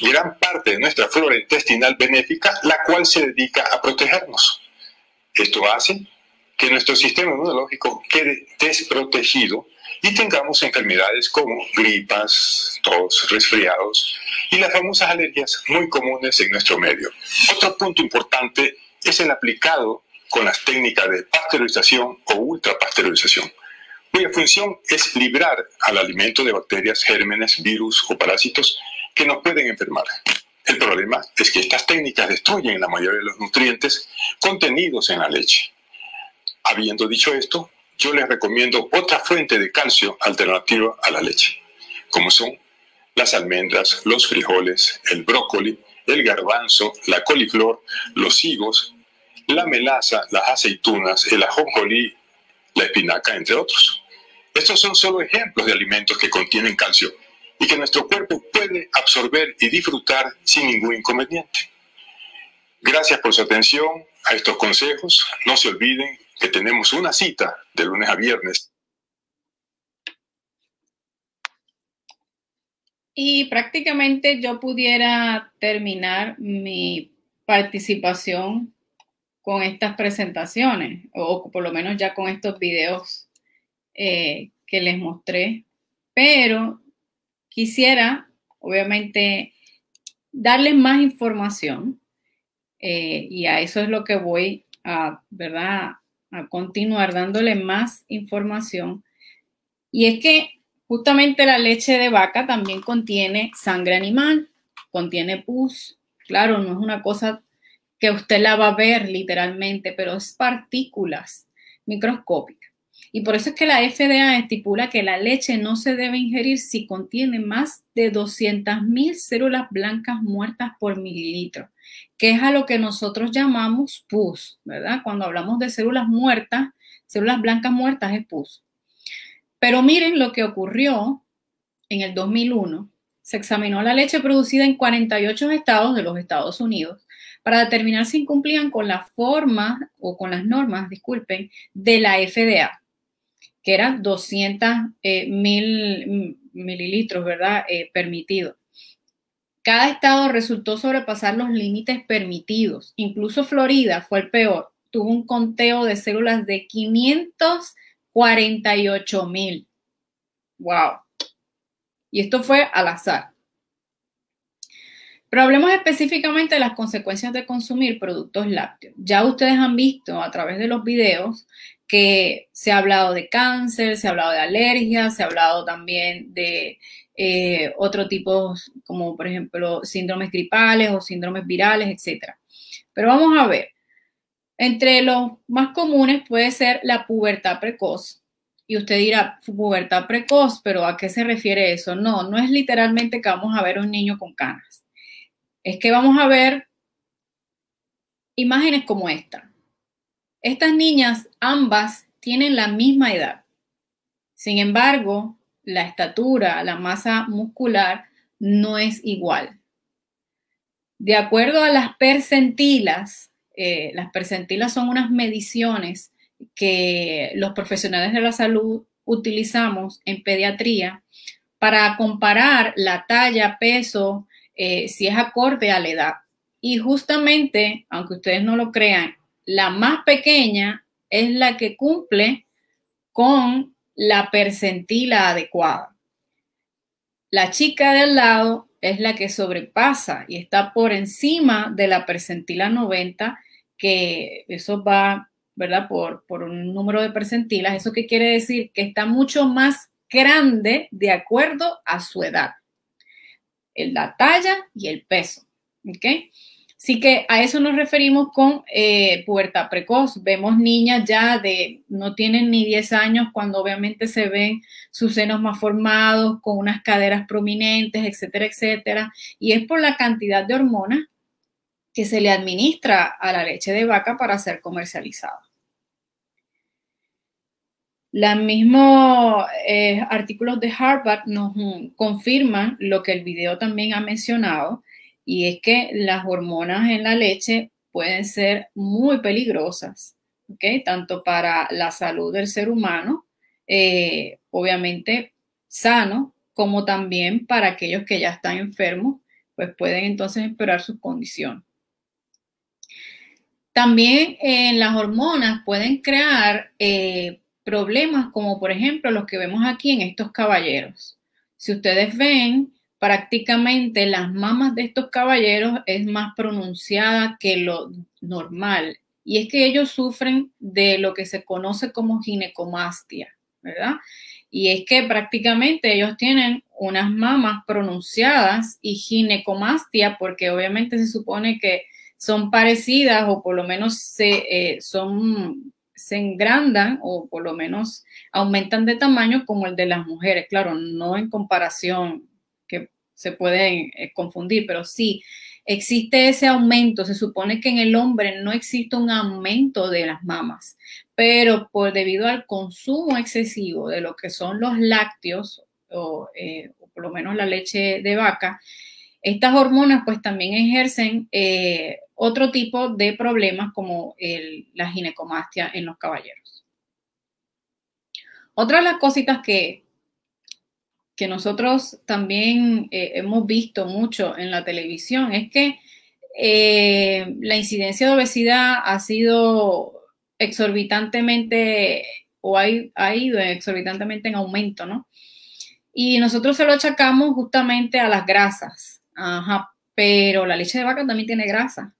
gran parte de nuestra flora intestinal benéfica, la cual se dedica a protegernos. Esto hace que nuestro sistema inmunológico quede desprotegido y tengamos enfermedades como gripas, tos, resfriados y las famosas alergias muy comunes en nuestro medio. Otro punto importante es el aplicado con las técnicas de pasteurización o ultrapasteurización, cuya función es librar al alimento de bacterias, gérmenes, virus o parásitos que nos pueden enfermar. El problema es que estas técnicas destruyen la mayoría de los nutrientes contenidos en la leche. Habiendo dicho esto, yo les recomiendo otra fuente de calcio alternativa a la leche, como son las almendras, los frijoles, el brócoli, el garbanzo, la coliflor, los higos, la melaza, las aceitunas, el ajonjolí, la espinaca, entre otros. Estos son solo ejemplos de alimentos que contienen calcio y que nuestro cuerpo puede absorber y disfrutar sin ningún inconveniente. Gracias por su atención a estos consejos. No se olviden que tenemos una cita de lunes a viernes. Y prácticamente yo pudiera terminar mi participación con estas presentaciones, o por lo menos ya con estos videos eh, que les mostré, pero quisiera, obviamente, darles más información eh, y a eso es lo que voy a, ¿verdad? A continuar dándole más información. Y es que justamente la leche de vaca también contiene sangre animal, contiene pus. Claro, no es una cosa que usted la va a ver literalmente, pero es partículas microscópicas. Y por eso es que la FDA estipula que la leche no se debe ingerir si contiene más de 200.000 células blancas muertas por mililitro, que es a lo que nosotros llamamos pus, ¿verdad? Cuando hablamos de células muertas, células blancas muertas es pus. Pero miren lo que ocurrió en el 2001. Se examinó la leche producida en 48 estados de los Estados Unidos para determinar si incumplían con la forma o con las normas, disculpen, de la FDA que eran 200 eh, mil mililitros, ¿verdad? Eh, permitido. Cada estado resultó sobrepasar los límites permitidos. Incluso Florida fue el peor. Tuvo un conteo de células de 548 mil. ¡Wow! Y esto fue al azar. Pero hablemos específicamente de las consecuencias de consumir productos lácteos. Ya ustedes han visto a través de los videos que se ha hablado de cáncer, se ha hablado de alergias, se ha hablado también de eh, otro tipo, como por ejemplo síndromes gripales o síndromes virales, etc. Pero vamos a ver, entre los más comunes puede ser la pubertad precoz. Y usted dirá, pubertad precoz, pero ¿a qué se refiere eso? No, no es literalmente que vamos a ver un niño con canas. Es que vamos a ver imágenes como esta. Estas niñas ambas tienen la misma edad. Sin embargo, la estatura, la masa muscular no es igual. De acuerdo a las percentilas, eh, las percentilas son unas mediciones que los profesionales de la salud utilizamos en pediatría para comparar la talla, peso, eh, si es acorde a la edad. Y justamente, aunque ustedes no lo crean, la más pequeña es la que cumple con la percentila adecuada. La chica del lado es la que sobrepasa y está por encima de la percentila 90, que eso va, ¿verdad? Por, por un número de percentilas. ¿Eso qué quiere decir? Que está mucho más grande de acuerdo a su edad, la talla y el peso. ¿Ok? Así que a eso nos referimos con eh, pubertad precoz. Vemos niñas ya de, no tienen ni 10 años cuando obviamente se ven sus senos más formados, con unas caderas prominentes, etcétera, etcétera. Y es por la cantidad de hormonas que se le administra a la leche de vaca para ser comercializada. Los mismos eh, artículos de Harvard nos confirman lo que el video también ha mencionado, y es que las hormonas en la leche pueden ser muy peligrosas. Tanto para la salud del ser humano, eh, obviamente sano, como también para aquellos que ya están enfermos, pues pueden entonces empeorar su condición. También eh, las hormonas pueden crear problemas como por ejemplo los que vemos aquí en estos caballeros. Si ustedes ven, prácticamente las mamas de estos caballeros es más pronunciada que lo normal. Y es que ellos sufren de lo que se conoce como ginecomastia, ¿verdad? Y es que prácticamente ellos tienen unas mamas pronunciadas y ginecomastia, porque obviamente se supone que son parecidas o por lo menos se, eh, son, se engrandan o por lo menos aumentan de tamaño como el de las mujeres. Claro, no en comparación se pueden eh, confundir, pero sí existe ese aumento. Se supone que en el hombre no existe un aumento de las mamas, pero por debido al consumo excesivo de lo que son los lácteos o, eh, por lo menos la leche de vaca, estas hormonas pues también ejercen eh, otro tipo de problemas como la ginecomastia en los caballeros. Otra de las cositas que, que nosotros también eh, hemos visto mucho en la televisión es que eh, la incidencia de obesidad ha sido exorbitantemente o ha, ido exorbitantemente en aumento, ¿no? Y nosotros se lo achacamos justamente a las grasas. Ajá, pero la leche de vaca también tiene grasa.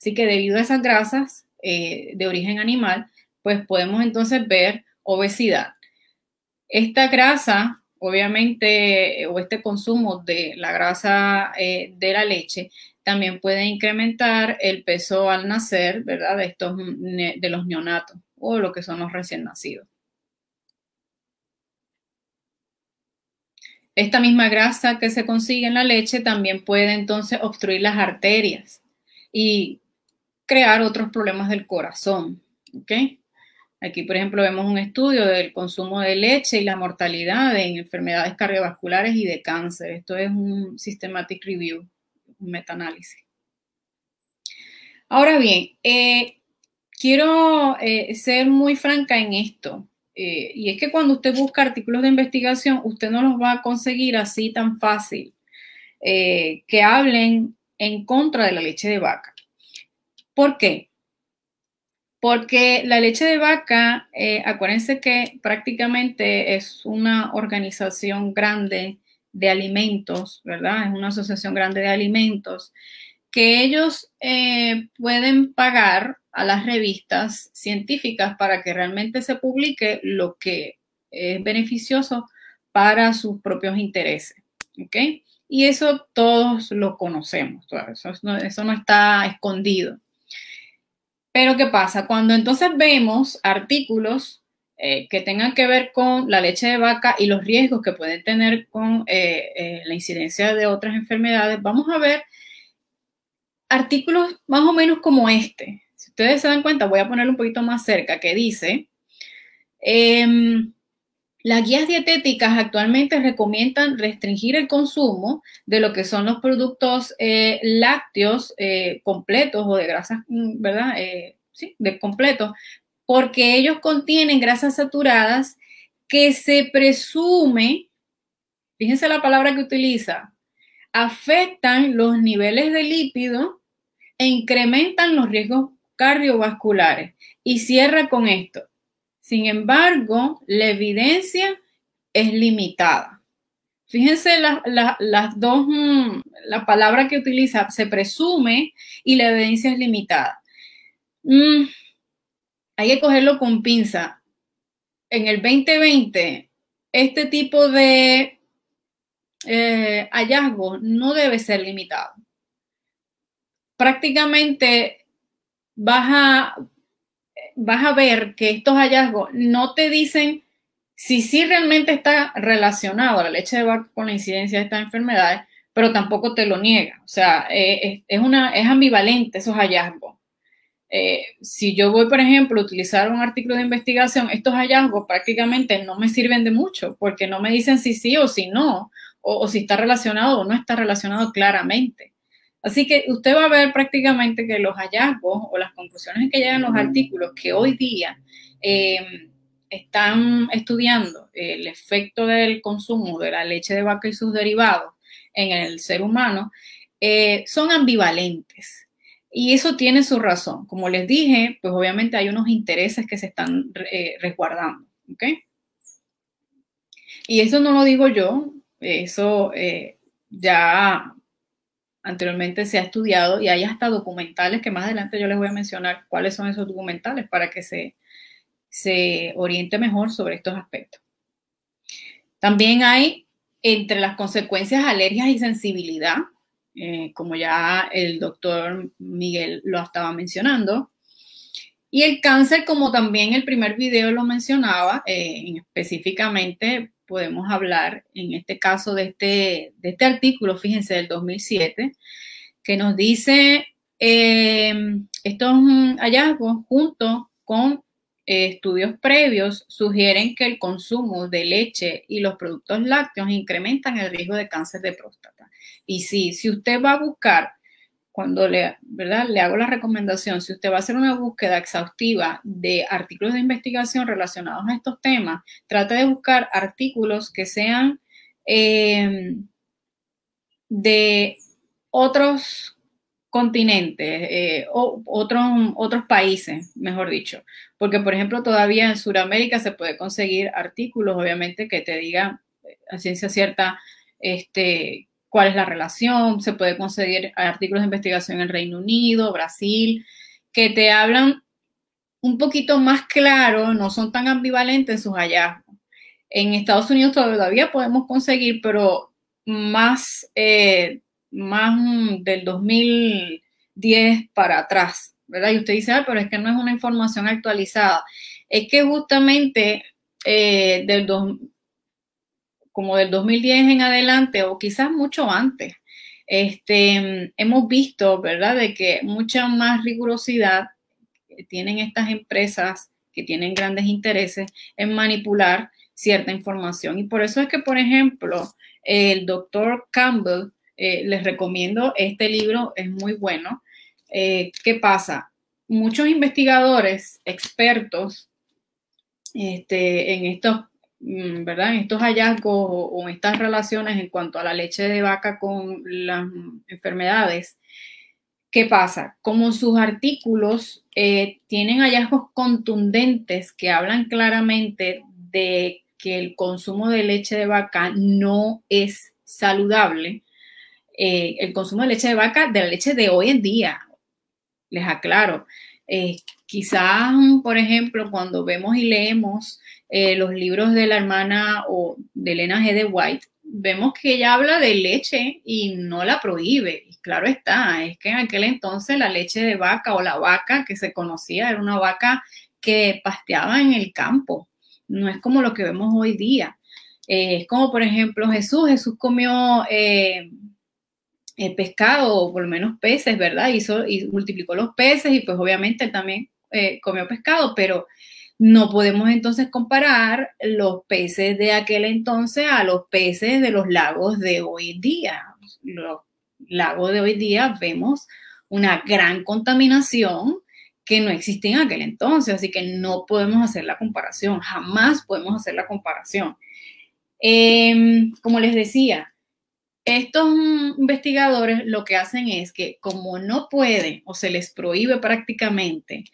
Así que debido a esas grasas eh, de origen animal, pues podemos entonces ver obesidad. Esta grasa obviamente, o este consumo de la grasa eh, de la leche también puede incrementar el peso al nacer, ¿verdad? De, estos, de los neonatos o lo que son los recién nacidos. Esta misma grasa que se consigue en la leche también puede entonces obstruir las arterias y crear otros problemas del corazón. Aquí, por ejemplo, vemos un estudio del consumo de leche y la mortalidad en enfermedades cardiovasculares y de cáncer. Esto es un systematic review, un metaanálisis. Ahora bien, eh, quiero eh, ser muy franca en esto. Eh, y es que cuando usted busca artículos de investigación, usted no los va a conseguir así tan fácil que hablen en contra de la leche de vaca. ¿Por qué? Porque la leche de vaca, eh, acuérdense que prácticamente es una organización grande de alimentos, ¿verdad? Es una asociación grande de alimentos que ellos eh, pueden pagar a las revistas científicas para que realmente se publique lo que es beneficioso para sus propios intereses, ¿ok? Y eso todos lo conocemos, eso eso no está escondido. Pero ¿qué pasa? Cuando entonces vemos artículos eh, que tengan que ver con la leche de vaca y los riesgos que pueden tener con eh, eh, la incidencia de otras enfermedades, vamos a ver artículos más o menos como este. Si ustedes se dan cuenta, voy a ponerlo un poquito más cerca, que dice, em, las guías dietéticas actualmente recomiendan restringir el consumo de lo que son los productos eh, lácteos eh, completos o de grasas, mm, ¿verdad? Eh, sí, de completos, porque ellos contienen grasas saturadas que se presume, fíjense la palabra que utiliza, afectan los niveles de lípido e incrementan los riesgos cardiovasculares. Y cierra con esto sin embargo, la evidencia es limitada. Fíjense las dos, mm, la palabra que utiliza, se presume y la evidencia es limitada. Mm, hay que cogerlo con pinza. En el 2020, este tipo de eh, hallazgo no debe ser limitado. prácticamente vas a, vas a ver que estos hallazgos no te dicen si sí realmente está relacionado la leche de vaca con la incidencia de estas enfermedades, pero tampoco te lo niega. O sea, eh, es, una, es ambivalente esos hallazgos. Eh, si yo voy, por ejemplo, a utilizar un artículo de investigación, estos hallazgos prácticamente no me sirven de mucho porque no me dicen si sí o si no, o si está relacionado o no está relacionado claramente. Así que usted va a ver prácticamente que los hallazgos o las conclusiones que llegan los artículos que hoy día em, están estudiando el efecto del consumo de la leche de vaca y sus derivados en el ser humano eh, son ambivalentes. Y eso tiene su razón. Como les dije, pues obviamente hay unos intereses que se están eh, resguardando. Y eso no lo digo yo, eso eh, ya anteriormente se ha estudiado y hay hasta documentales que más adelante yo les voy a mencionar cuáles son esos documentales para que se, se oriente mejor sobre estos aspectos. También hay entre las consecuencias alergias y sensibilidad, eh, como ya el doctor Miguel lo estaba mencionando, y el cáncer, como también el primer video lo mencionaba, eh, específicamente podemos hablar en este caso de este, este artículo, fíjense, del 2007, que nos dice eh, estos hallazgos junto con eh, estudios previos sugieren que el consumo de leche y los productos lácteos incrementan el riesgo de cáncer de próstata. Y sí, si usted va a buscar cuando le, ¿verdad? le hago la recomendación, si usted va a hacer una búsqueda exhaustiva de artículos de investigación relacionados a estos temas, trate de buscar artículos que sean eh, de otros continentes eh, o otros, otros países, mejor dicho. Porque, por ejemplo, todavía en Sudamérica se puede conseguir artículos, obviamente, que te digan eh, a ciencia cierta este, cuál es la relación, se puede conseguir artículos de investigación en Reino Unido, Brasil, que te hablan un poquito más claro, no son tan ambivalentes en sus hallazgos. En Estados Unidos todavía podemos conseguir, pero más, eh, más del 2010 para atrás, ¿verdad? Y usted dice, ah, pero es que no es una información actualizada. Es que justamente eh, del, como del 2010 en adelante o quizás mucho antes, este, hemos visto, ¿verdad?, de que mucha más rigurosidad tienen estas empresas que tienen grandes intereses en manipular cierta información. Y por eso es que, por ejemplo, el doctor Campbell, eh, les recomiendo este libro, es muy bueno. Eh, ¿Qué pasa? Muchos investigadores, expertos este, en estos Mm, ¿verdad? estos hallazgos o, estas relaciones en cuanto a la leche de vaca con las enfermedades, ¿qué pasa? Como sus artículos eh, tienen hallazgos contundentes que hablan claramente de que el consumo de leche de vaca no es saludable, eh, el consumo de leche de vaca, de la leche de hoy en día, les aclaro, eh, quizás, por ejemplo, cuando vemos y leemos eh, los libros de la hermana o de Elena G. de White, vemos que ella habla de leche y no la prohíbe. Y claro está, es que en aquel entonces la leche de vaca o la vaca que se conocía era una vaca que pasteaba en el campo. No es como lo que vemos hoy día. Eh, es como, por ejemplo, Jesús. Jesús comió eh, pescado o por lo menos peces, ¿verdad? Y multiplicó los peces y pues obviamente también comió pescado, pero no podemos entonces comparar los peces de aquel entonces a los peces de los lagos de hoy día. Los lagos de hoy día vemos una gran contaminación que no existía en aquel entonces, así que no podemos hacer la comparación, jamás podemos hacer la comparación. Em, como les decía, estos investigadores lo que hacen es que como no pueden o se les prohíbe prácticamente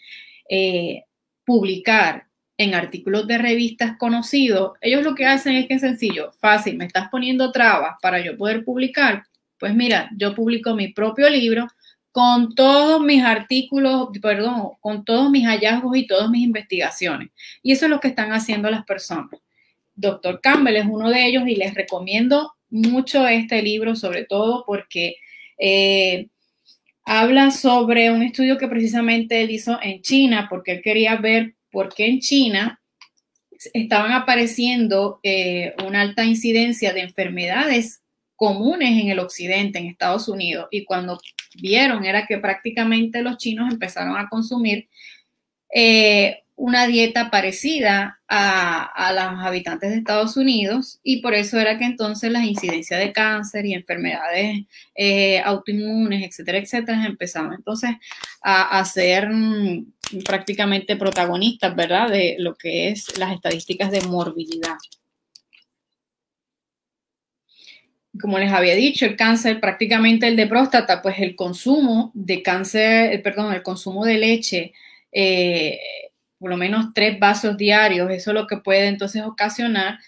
eh, publicar en artículos de revistas conocidos, ellos lo que hacen es que es sencillo, fácil, me estás poniendo trabas para yo poder publicar. Pues mira, yo publico mi propio libro con todos mis artículos, perdón, con todos mis hallazgos y todas mis investigaciones. Y eso es lo que están haciendo las personas. Doctor Campbell es uno de ellos y les recomiendo mucho este libro, sobre todo porque eh, habla sobre un estudio que precisamente él hizo en China, porque él quería ver por qué en China estaban apareciendo eh, una alta incidencia de enfermedades comunes en el occidente, en Estados Unidos, y cuando vieron era que prácticamente los chinos empezaron a consumir eh, una dieta parecida a, los habitantes de Estados Unidos y por eso era que entonces las incidencias de cáncer y enfermedades eh, autoinmunes, etcétera, etcétera, empezaban entonces a, a ser mm, prácticamente protagonistas, ¿verdad?, de lo que es las estadísticas de morbilidad. Como les había dicho, el cáncer, prácticamente el de próstata, pues el consumo de cáncer, eh, perdón, el consumo de leche eh, por lo menos tres vasos diarios, eso es lo que puede entonces ocasionar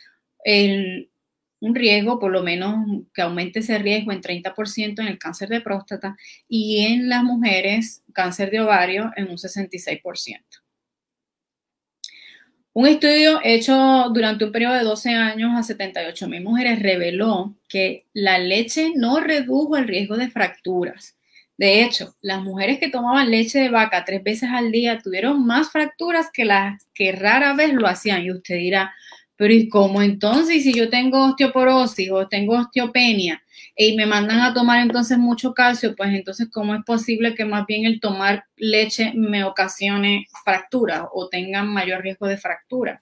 un riesgo, por lo menos que aumente ese riesgo en 30% en el cáncer de próstata y en las mujeres cáncer de ovario en un 66%. Un estudio hecho durante un periodo de 12 años a 78 mil mujeres reveló que la leche no redujo el riesgo de fracturas de hecho, las mujeres que tomaban leche de vaca tres veces al día tuvieron más fracturas que las que rara vez lo hacían. Y usted dirá, pero ¿y cómo entonces si yo tengo osteoporosis o tengo osteopenia y me mandan a tomar entonces mucho calcio, pues entonces ¿cómo es posible que más bien el tomar leche me ocasione fracturas o tenga mayor riesgo de fractura?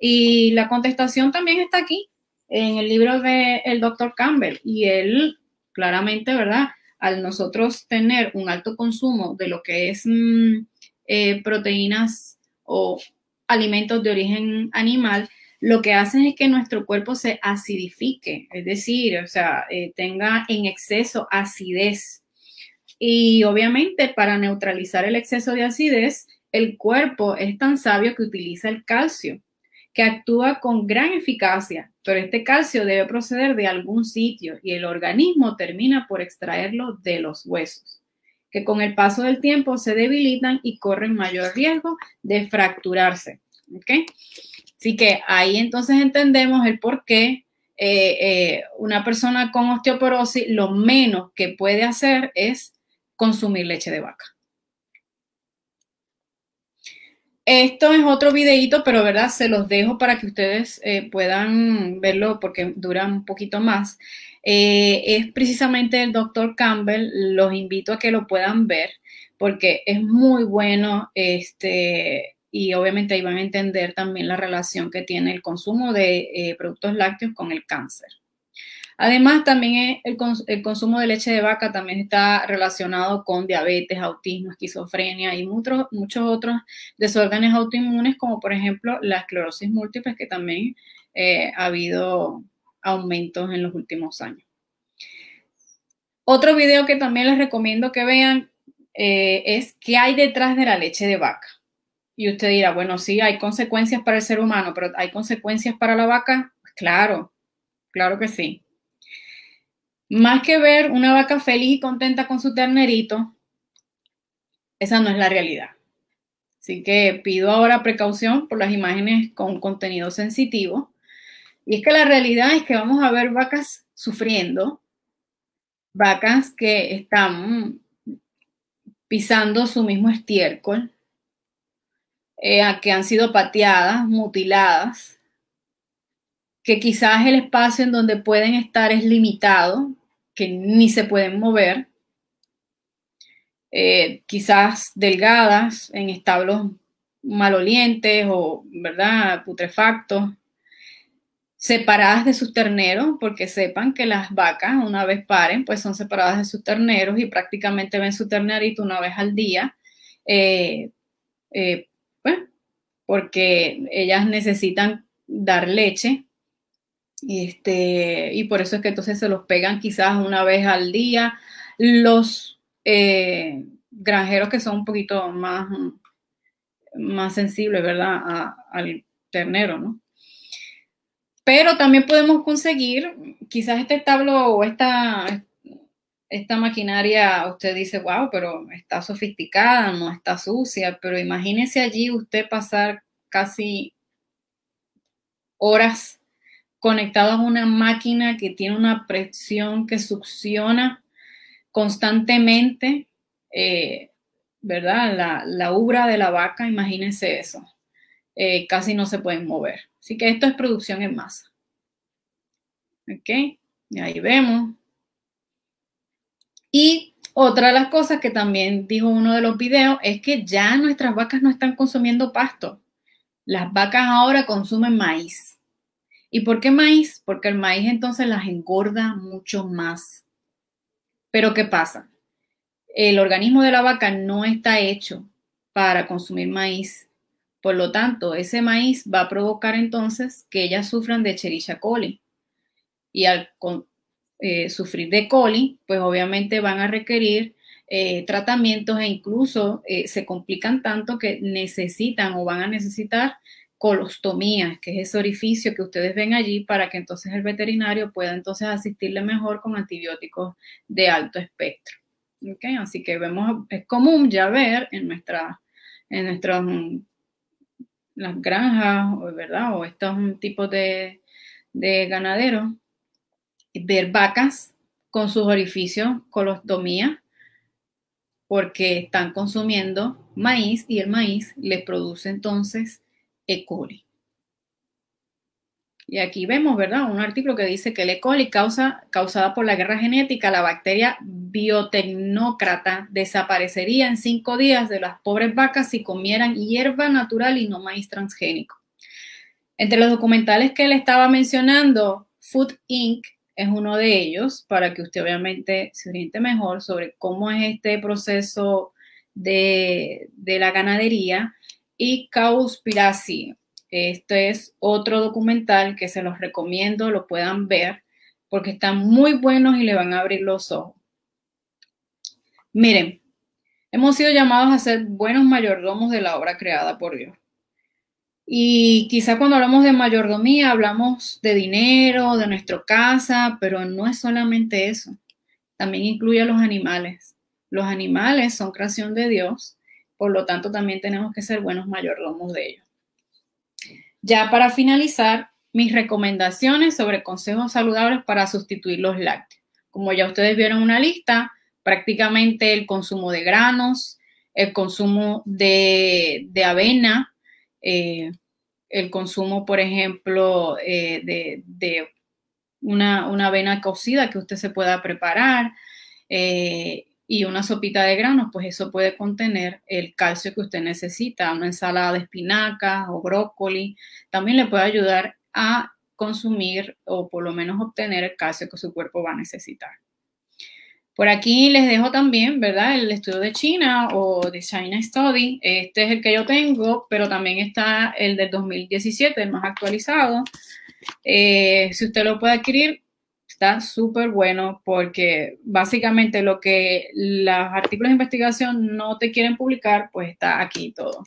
Y la contestación también está aquí en el libro del doctor Campbell y él claramente, ¿verdad? Al nosotros tener un alto consumo de lo que es mm, eh, proteínas o alimentos de origen animal, lo que hacen es que nuestro cuerpo se acidifique, es decir, o sea, eh, tenga en exceso acidez. Y obviamente para neutralizar el exceso de acidez, el cuerpo es tan sabio que utiliza el calcio que actúa con gran eficacia, pero este calcio debe proceder de algún sitio y el organismo termina por extraerlo de los huesos, que con el paso del tiempo se debilitan y corren mayor riesgo de fracturarse. ¿okay? Así que ahí entonces entendemos el por qué eh, eh, una persona con osteoporosis lo menos que puede hacer es consumir leche de vaca. Esto es otro videito, pero verdad, se los dejo para que ustedes eh, puedan verlo porque dura un poquito más. Eh, es precisamente el doctor Campbell, los invito a que lo puedan ver porque es muy bueno este, y obviamente ahí van a entender también la relación que tiene el consumo de eh, productos lácteos con el cáncer. Además, también el, consumo de leche de vaca también está relacionado con diabetes, autismo, esquizofrenia y muchos, otros desórdenes autoinmunes, como por ejemplo la esclerosis múltiple, que también eh, ha habido aumentos en los últimos años. Otro video que también les recomiendo que vean eh, es qué hay detrás de la leche de vaca. Y usted dirá, bueno, sí, hay consecuencias para el ser humano, pero ¿hay consecuencias para la vaca? Claro, claro que sí. Más que ver una vaca feliz y contenta con su ternerito, esa no es la realidad. Así que pido ahora precaución por las imágenes con contenido sensitivo. Y es que la realidad es que vamos a ver vacas sufriendo, vacas que están pisando su mismo estiércol, eh, que han sido pateadas, mutiladas, que quizás el espacio en donde pueden estar es limitado que ni se pueden mover, eh, quizás delgadas, en establos malolientes o, ¿verdad?, putrefactos, separadas de sus terneros, porque sepan que las vacas, una vez paren, pues son separadas de sus terneros y prácticamente ven su ternerito una vez al día, eh, eh, pues, porque ellas necesitan dar leche este, y por eso es que entonces se los pegan quizás una vez al día. Los eh, granjeros que son un poquito más, más sensibles, ¿verdad? al ternero, ¿no? Pero también podemos conseguir, quizás este establo o esta, esta maquinaria, usted dice, wow, pero está sofisticada, no está sucia, pero imagínese allí usted pasar casi horas conectado a una máquina que tiene una presión que succiona constantemente eh, ¿verdad? La, la, ubra de la vaca, imagínense eso. Eh, casi no se pueden mover. Así que esto es producción en masa. ¿Ok? Y ahí vemos. Y otra de las cosas que también dijo uno de los videos es que ya nuestras vacas no están consumiendo pasto. Las vacas ahora consumen maíz. ¿Y por qué maíz? Porque el maíz entonces las engorda mucho más. Pero ¿qué pasa? El organismo de la vaca no está hecho para consumir maíz. Por lo tanto, ese maíz va a provocar entonces que ellas sufran de Escherichia coli. Y al eh, sufrir de coli, pues obviamente van a requerir eh, tratamientos e incluso eh, se complican tanto que necesitan o van a necesitar colostomía, que es ese orificio que ustedes ven allí para que entonces el veterinario pueda entonces asistirle mejor con antibióticos de alto espectro. ¿Okay? Así que vemos, es común ya ver en en nuestras las granjas, ¿verdad? O estos tipos de, de ganaderos, ver vacas con sus orificios colostomía porque están consumiendo maíz y el maíz les produce entonces E. coli. Y aquí vemos, ¿verdad? Un artículo que dice que el E. coli causa, causada por la guerra genética, la bacteria biotecnócrata desaparecería en cinco días de las pobres vacas si comieran hierba natural y no maíz transgénico. Entre los documentales que él estaba mencionando, Food Inc es uno de ellos para que usted obviamente se oriente mejor sobre cómo es este proceso de, la ganadería y Cowspiracy. Este es otro documental que se los recomiendo, lo puedan ver porque están muy buenos y le van a abrir los ojos. Miren, hemos sido llamados a ser buenos mayordomos de la obra creada por Dios. Y quizá cuando hablamos de mayordomía hablamos de dinero, de nuestra casa, pero no es solamente eso. También incluye a los animales. Los animales son creación de Dios, por lo tanto también tenemos que ser buenos mayordomos de ellos. Ya para finalizar, mis recomendaciones sobre consejos saludables para sustituir los lácteos. Como ya ustedes vieron una lista, prácticamente el consumo de granos, el consumo de, avena, eh, el consumo, por ejemplo, eh, de, una, avena cocida que usted se pueda preparar eh, y una sopita de granos, pues eso puede contener el calcio que usted necesita. Una ensalada de espinacas o brócoli también le puede ayudar a consumir o por lo menos obtener el calcio que su cuerpo va a necesitar. Por aquí les dejo también, ¿verdad? El estudio de China o de China Study. Este es el que yo tengo, pero también está el del 2017, el más actualizado. Eh, si usted lo puede adquirir, está súper bueno porque básicamente lo que los artículos de investigación no te quieren publicar, pues está aquí todo.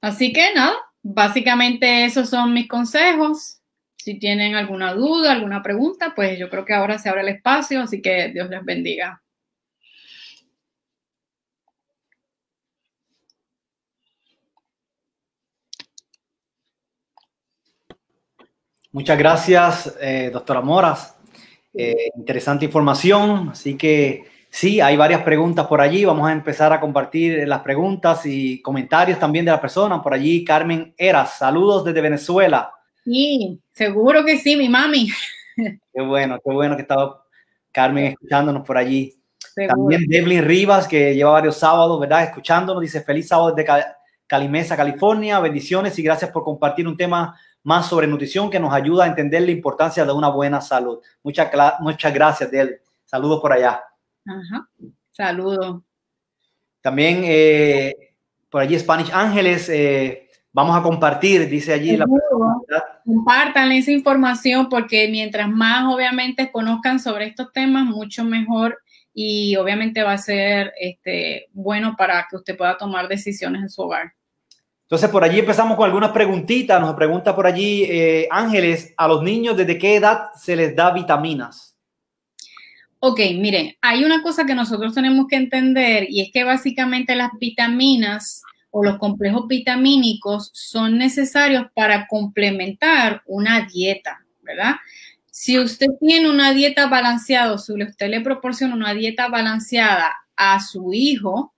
Así que nada, básicamente esos son mis consejos. Si tienen alguna duda, alguna pregunta, pues yo creo que ahora se abre el espacio, así que Dios les bendiga. Muchas gracias, eh, doctora Moras. Eh, interesante información, así que sí, hay varias preguntas por allí. Vamos a empezar a compartir las preguntas y comentarios también de las personas. Por allí, Carmen Eras, saludos desde Venezuela. Sí, seguro que sí, mi mami. Qué bueno, qué bueno que estaba Carmen escuchándonos por allí. También Devlin Rivas, que lleva varios sábados, ¿verdad? Escuchándonos, dice feliz sábado desde Calimesa, California. Bendiciones y gracias por compartir un tema más sobre nutrición que nos ayuda a entender la importancia de una buena salud. Muchas, muchas gracias, Del. Saludos por allá. Ajá. Saludos. También eh, por allí Spanish Ángeles. Eh, Vamos a compartir, dice allí la Compartan esa información porque mientras más obviamente conozcan sobre estos temas, mucho mejor y obviamente va a ser este, bueno para que usted pueda tomar decisiones en su hogar. Entonces, por allí empezamos con algunas preguntitas. Nos pregunta por allí eh, Ángeles, ¿a los niños desde qué edad se les da vitaminas? Ok, miren, hay una cosa que nosotros tenemos que entender y es que básicamente las vitaminas o los complejos vitamínicos son necesarios para complementar una dieta, ¿verdad? Si usted tiene una dieta balanceada, si usted le proporciona una dieta balanceada a su hijo,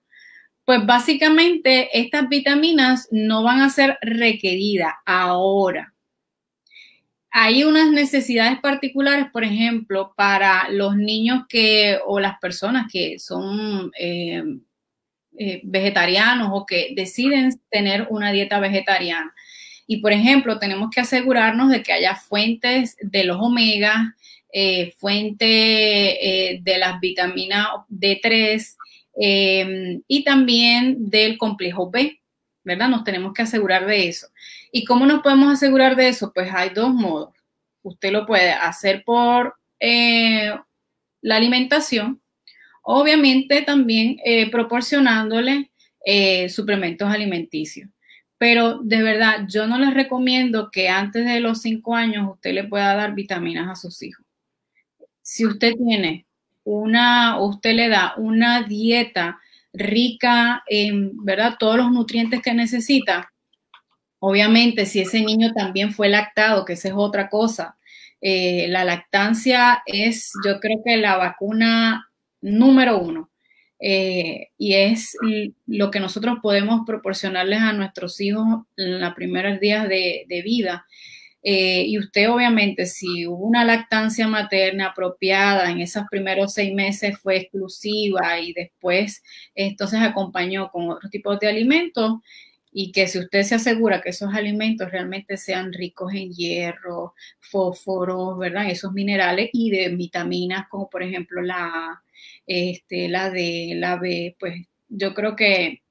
pues básicamente estas vitaminas no van a ser requeridas ahora. Hay unas necesidades particulares, por ejemplo, para los niños que o las personas que son eh, eh, vegetarianos o que deciden tener una dieta vegetariana. Y, por ejemplo, tenemos que asegurarnos de que haya fuentes de los omegas, eh, fuente eh, de las vitaminas D3 em, y también del complejo B, ¿verdad? Nos tenemos que asegurar de eso. ¿Y cómo nos podemos asegurar de eso? Pues hay dos modos. Usted lo puede hacer por la alimentación, obviamente también eh, proporcionándole eh, suplementos alimenticios. Pero de verdad, yo no les recomiendo que antes de los cinco años usted le pueda dar vitaminas a sus hijos. Si usted tiene una, usted le da una dieta rica en, ¿verdad? Todos los nutrientes que necesita. Obviamente, si ese niño también fue lactado, que esa es otra cosa. Eh, la lactancia es, yo creo que la vacuna número uno. Eh, y es lo que nosotros podemos proporcionarles a nuestros hijos en los primeros días de, vida. Eh, y usted obviamente, si hubo una lactancia materna apropiada en esos primeros seis meses fue exclusiva y después entonces acompañó con otros tipos de alimentos, y que si usted se asegura que esos alimentos realmente sean ricos en hierro, fósforo, ¿verdad? Esos minerales y de vitaminas como por ejemplo la, este, la D, la B, pues yo creo que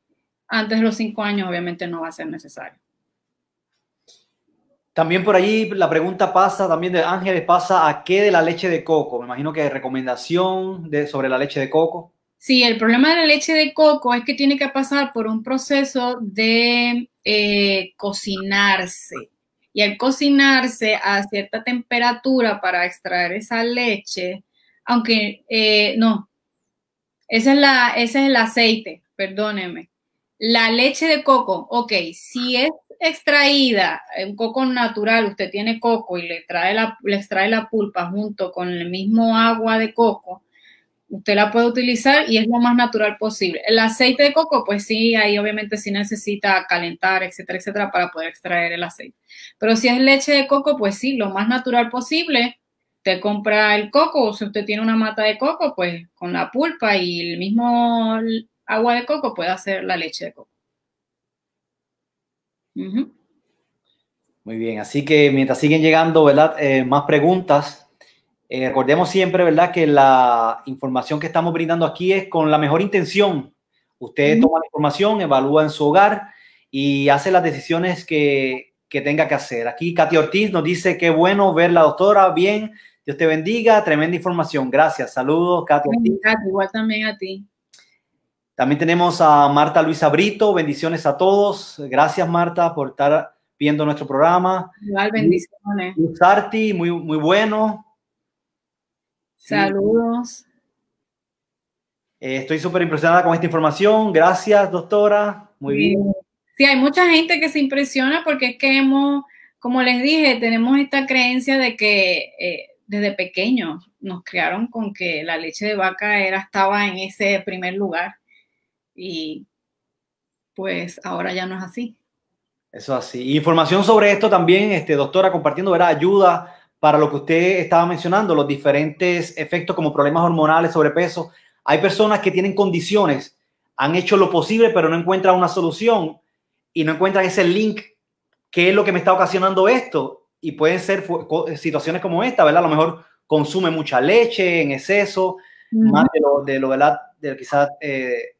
antes de los cinco años obviamente no va a ser necesario. También por ahí la pregunta pasa, también de Ángeles, pasa a qué de la leche de coco. Me imagino que recomendación sobre la leche de coco. Sí, el problema de la leche de coco es que tiene que pasar por un proceso de eh, cocinarse. Y al cocinarse a cierta temperatura para extraer esa leche, aunque eh, no, es la, ese es el aceite, perdóneme. La leche de coco, ok, si es extraída, un coco natural, usted tiene coco y le, trae la, le extrae la pulpa junto con el mismo agua de coco, usted la puede utilizar y es lo más natural posible. El aceite de coco, pues sí, ahí obviamente sí necesita calentar, etcétera, etcétera, para poder extraer el aceite. Pero si es leche de coco, pues sí, lo más natural posible. Usted compra el coco, o si usted tiene una mata de coco, pues con la pulpa y el mismo agua de coco puede hacer la leche de coco. Muy bien, así que mientras siguen llegando, ¿verdad? Eh, más preguntas, eh, recordemos siempre, ¿verdad?, que la información que estamos brindando aquí es con la mejor intención. Usted toma la información, evalúa en su hogar y hace las decisiones que, que tenga que hacer. Aquí Katy Ortiz nos dice qué bueno ver la doctora, bien, Dios te bendiga, tremenda información. Gracias, saludos, Katy Ortiz. Igual también a ti. También tenemos a Marta Luisa Brito, bendiciones a todos. Gracias, Marta, por estar viendo nuestro programa. Igual, bendiciones. Sarti, muy, muy bueno. Saludos. Eh, estoy súper impresionada con esta información. Gracias, doctora. Muy bien. Sí, hay mucha gente que se impresiona porque es que hemos, como les dije, tenemos esta creencia de que eh, desde pequeños nos criaron con que la leche de vaca era, estaba en ese primer lugar. Y pues ahora ya no es así. Eso así. Información sobre esto también, este, doctora, compartiendo, ¿verdad? Ayuda para lo que usted estaba mencionando, los diferentes efectos como problemas hormonales, sobrepeso. Hay personas que tienen condiciones, han hecho lo posible, pero no encuentran una solución y no encuentran ese link, qué es lo que me está ocasionando esto. Y pueden ser situaciones como esta, ¿verdad? A lo mejor consume mucha leche en exceso, más de lo, de lo, ¿verdad? De quizás eh,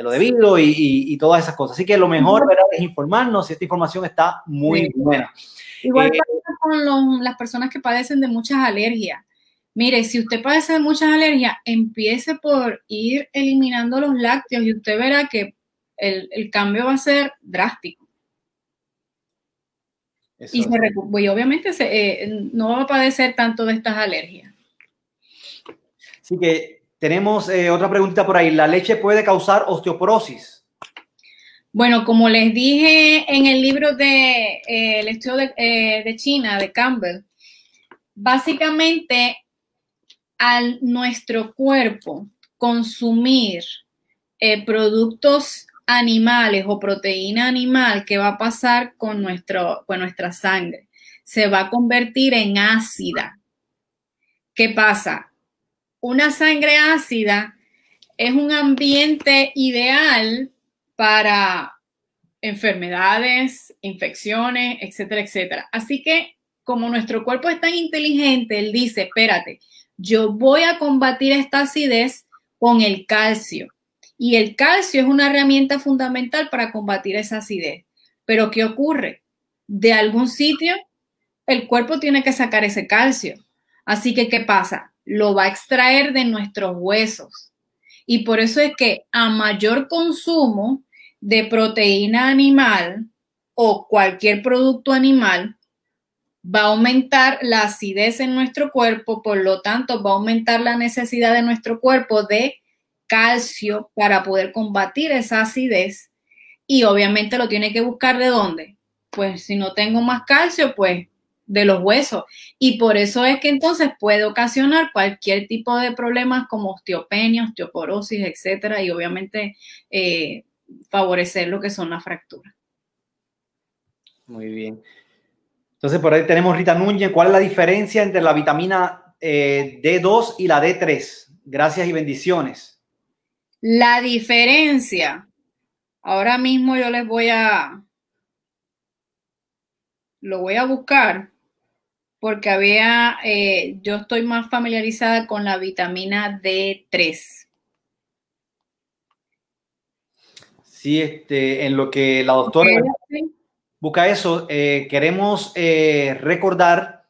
de lo debido y, y, todas esas cosas. Así que lo mejor, ¿verdad? Es informarnos si esta información está muy buena. Igual eh, pasa con las personas que padecen de muchas alergias. Mire, si usted padece de muchas alergias, empiece por ir eliminando los lácteos y usted verá que el, cambio va a ser drástico. Y, obviamente eh, no va a padecer tanto de estas alergias. Así que tenemos eh, otra pregunta por ahí. ¿La leche puede causar osteoporosis? Bueno, como les dije en el libro de eh, estudio de, eh, de, China, de Campbell, básicamente al nuestro cuerpo consumir productos animales o proteína animal, ¿qué va a pasar con, nuestro, con nuestra sangre? Se va a convertir en ácida. ¿Qué pasa? Una sangre ácida es un ambiente ideal para enfermedades, infecciones, etcétera, etcétera. Así que como nuestro cuerpo es tan inteligente, él dice, espérate, yo voy a combatir esta acidez con el calcio. Y el calcio es una herramienta fundamental para combatir esa acidez. Pero ¿qué ocurre? De algún sitio, el cuerpo tiene que sacar ese calcio. Así que, ¿qué pasa? Lo va a extraer de nuestros huesos. Y por eso es que a mayor consumo de proteína animal o cualquier producto animal, va a aumentar la acidez en nuestro cuerpo, por lo tanto va a aumentar la necesidad de nuestro cuerpo de calcio para poder combatir esa acidez y obviamente lo tiene que buscar de dónde. Pues si no tengo más calcio, pues de los huesos. Y por eso es que entonces puede ocasionar cualquier tipo de problemas como osteopenia, osteoporosis, etcétera, y obviamente eh, favorecer lo que son las fracturas. Muy bien. Entonces, por ahí tenemos Rita Núñez. ¿Cuál es la diferencia entre la vitamina eh, D2 y la D3? Gracias y bendiciones. La diferencia. Ahora mismo yo les voy a. Lo voy a buscar porque había. Eh, yo estoy más familiarizada con la vitamina D3. Sí, este, en lo que la doctora busca eso, eh, queremos eh, recordar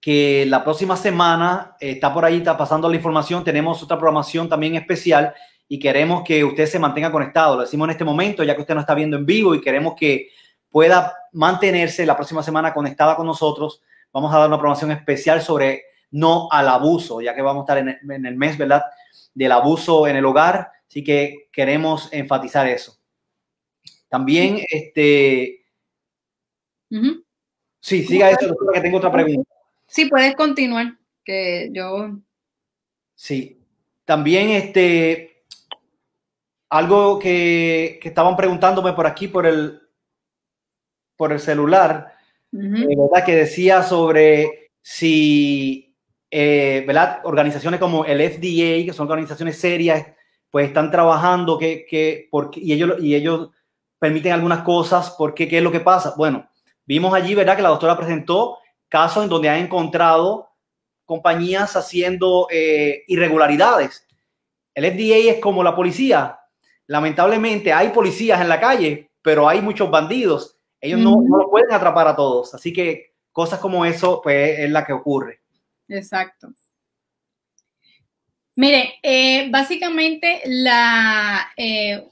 que la próxima semana eh, está por ahí, está pasando la información, tenemos otra programación también especial y queremos que usted se mantenga conectado. Lo decimos en este momento, ya que usted no está viendo en vivo y queremos que pueda mantenerse la próxima semana conectada con nosotros. Vamos a dar una programación especial sobre no al abuso, ya que vamos a estar en el, en el mes, ¿verdad? Del abuso en el hogar. Así que queremos enfatizar eso. También, este... Sí, siga eso, que tengo otra pregunta. Sí, puedes continuar, que yo... Sí, también, este... Algo que, estaban preguntándome por aquí, por el, por el celular, eh, ¿verdad? Que decía sobre si, eh, ¿verdad? Organizaciones como el FDA, que son organizaciones serias, pues están trabajando que, que porque, y ellos, y ellos permiten algunas cosas, porque ¿qué es lo que pasa? Bueno, vimos allí, ¿verdad? Que la doctora presentó casos en donde ha encontrado compañías haciendo eh, irregularidades. El FDA es como la policía. Lamentablemente hay policías en la calle, pero hay muchos bandidos. Ellos no, no lo pueden atrapar a todos. Así que cosas como eso, pues es la que ocurre. Exacto. Mire, eh, básicamente la, eh,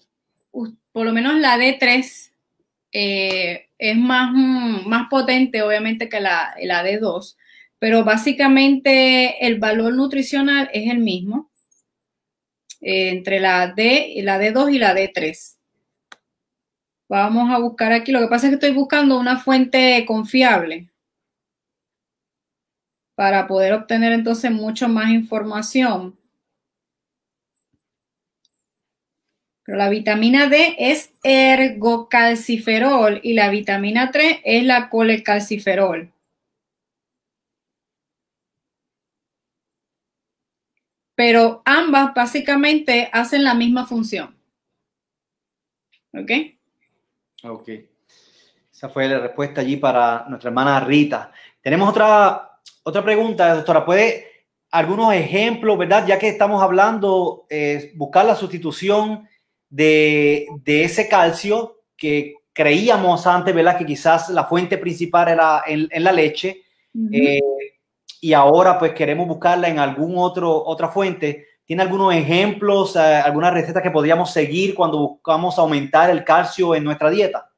por lo menos la D3 eh, es más, más potente, obviamente, que la, la D2, pero básicamente el valor nutricional es el mismo entre la D, la D2 y la D3. Vamos a buscar aquí. Lo que pasa es que estoy buscando una fuente confiable para poder obtener entonces mucho más información. Pero la vitamina D es ergocalciferol y la vitamina 3 es la colecalciferol. Pero ambas básicamente hacen la misma función. ¿Ok? Ok. Esa fue la respuesta allí para nuestra hermana Rita. Tenemos otra, otra pregunta, doctora. ¿Puede algunos ejemplos, verdad? Ya que estamos hablando, eh, buscar la sustitución de, ese calcio que creíamos antes, ¿verdad? Que quizás la fuente principal era en, la leche. Eh, y ahora pues queremos buscarla en algún otro otra fuente. ¿Tiene algunos ejemplos, eh, alguna receta que podríamos seguir cuando buscamos aumentar el calcio en nuestra dieta?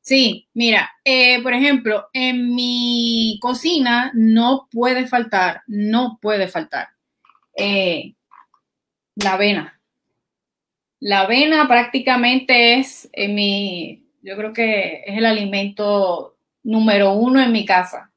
Sí, mira, eh, por ejemplo, en mi cocina no puede faltar, no puede faltar la avena. La avena prácticamente es mi, yo creo que es el alimento número uno en mi casa.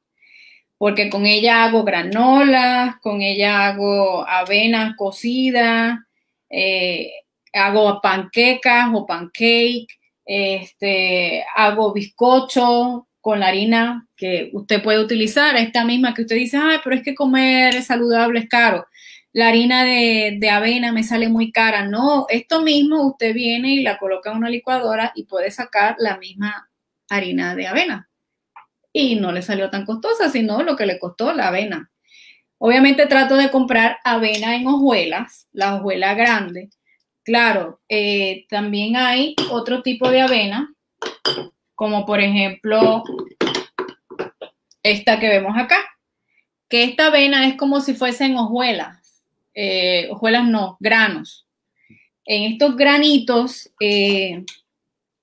Porque con ella hago granolas, con ella hago avena cocida, eh, hago panquecas o pancake, este, hago bizcocho con la harina que usted puede utilizar, esta misma que usted dice, ay, pero es que comer saludable es caro. La harina de, de avena me sale muy cara. No, esto mismo usted viene y la coloca en una licuadora y puede sacar la misma harina de avena. Y no le salió tan costosa, sino lo que le costó la avena. Obviamente trato de comprar avena en hojuelas, la hojuela grande. Claro, eh, también hay otro tipo de avena, como por ejemplo esta que vemos acá, que esta avena es como si fuesen hojuelas, eh, hojuelas no, granos. En estos granitos, eh,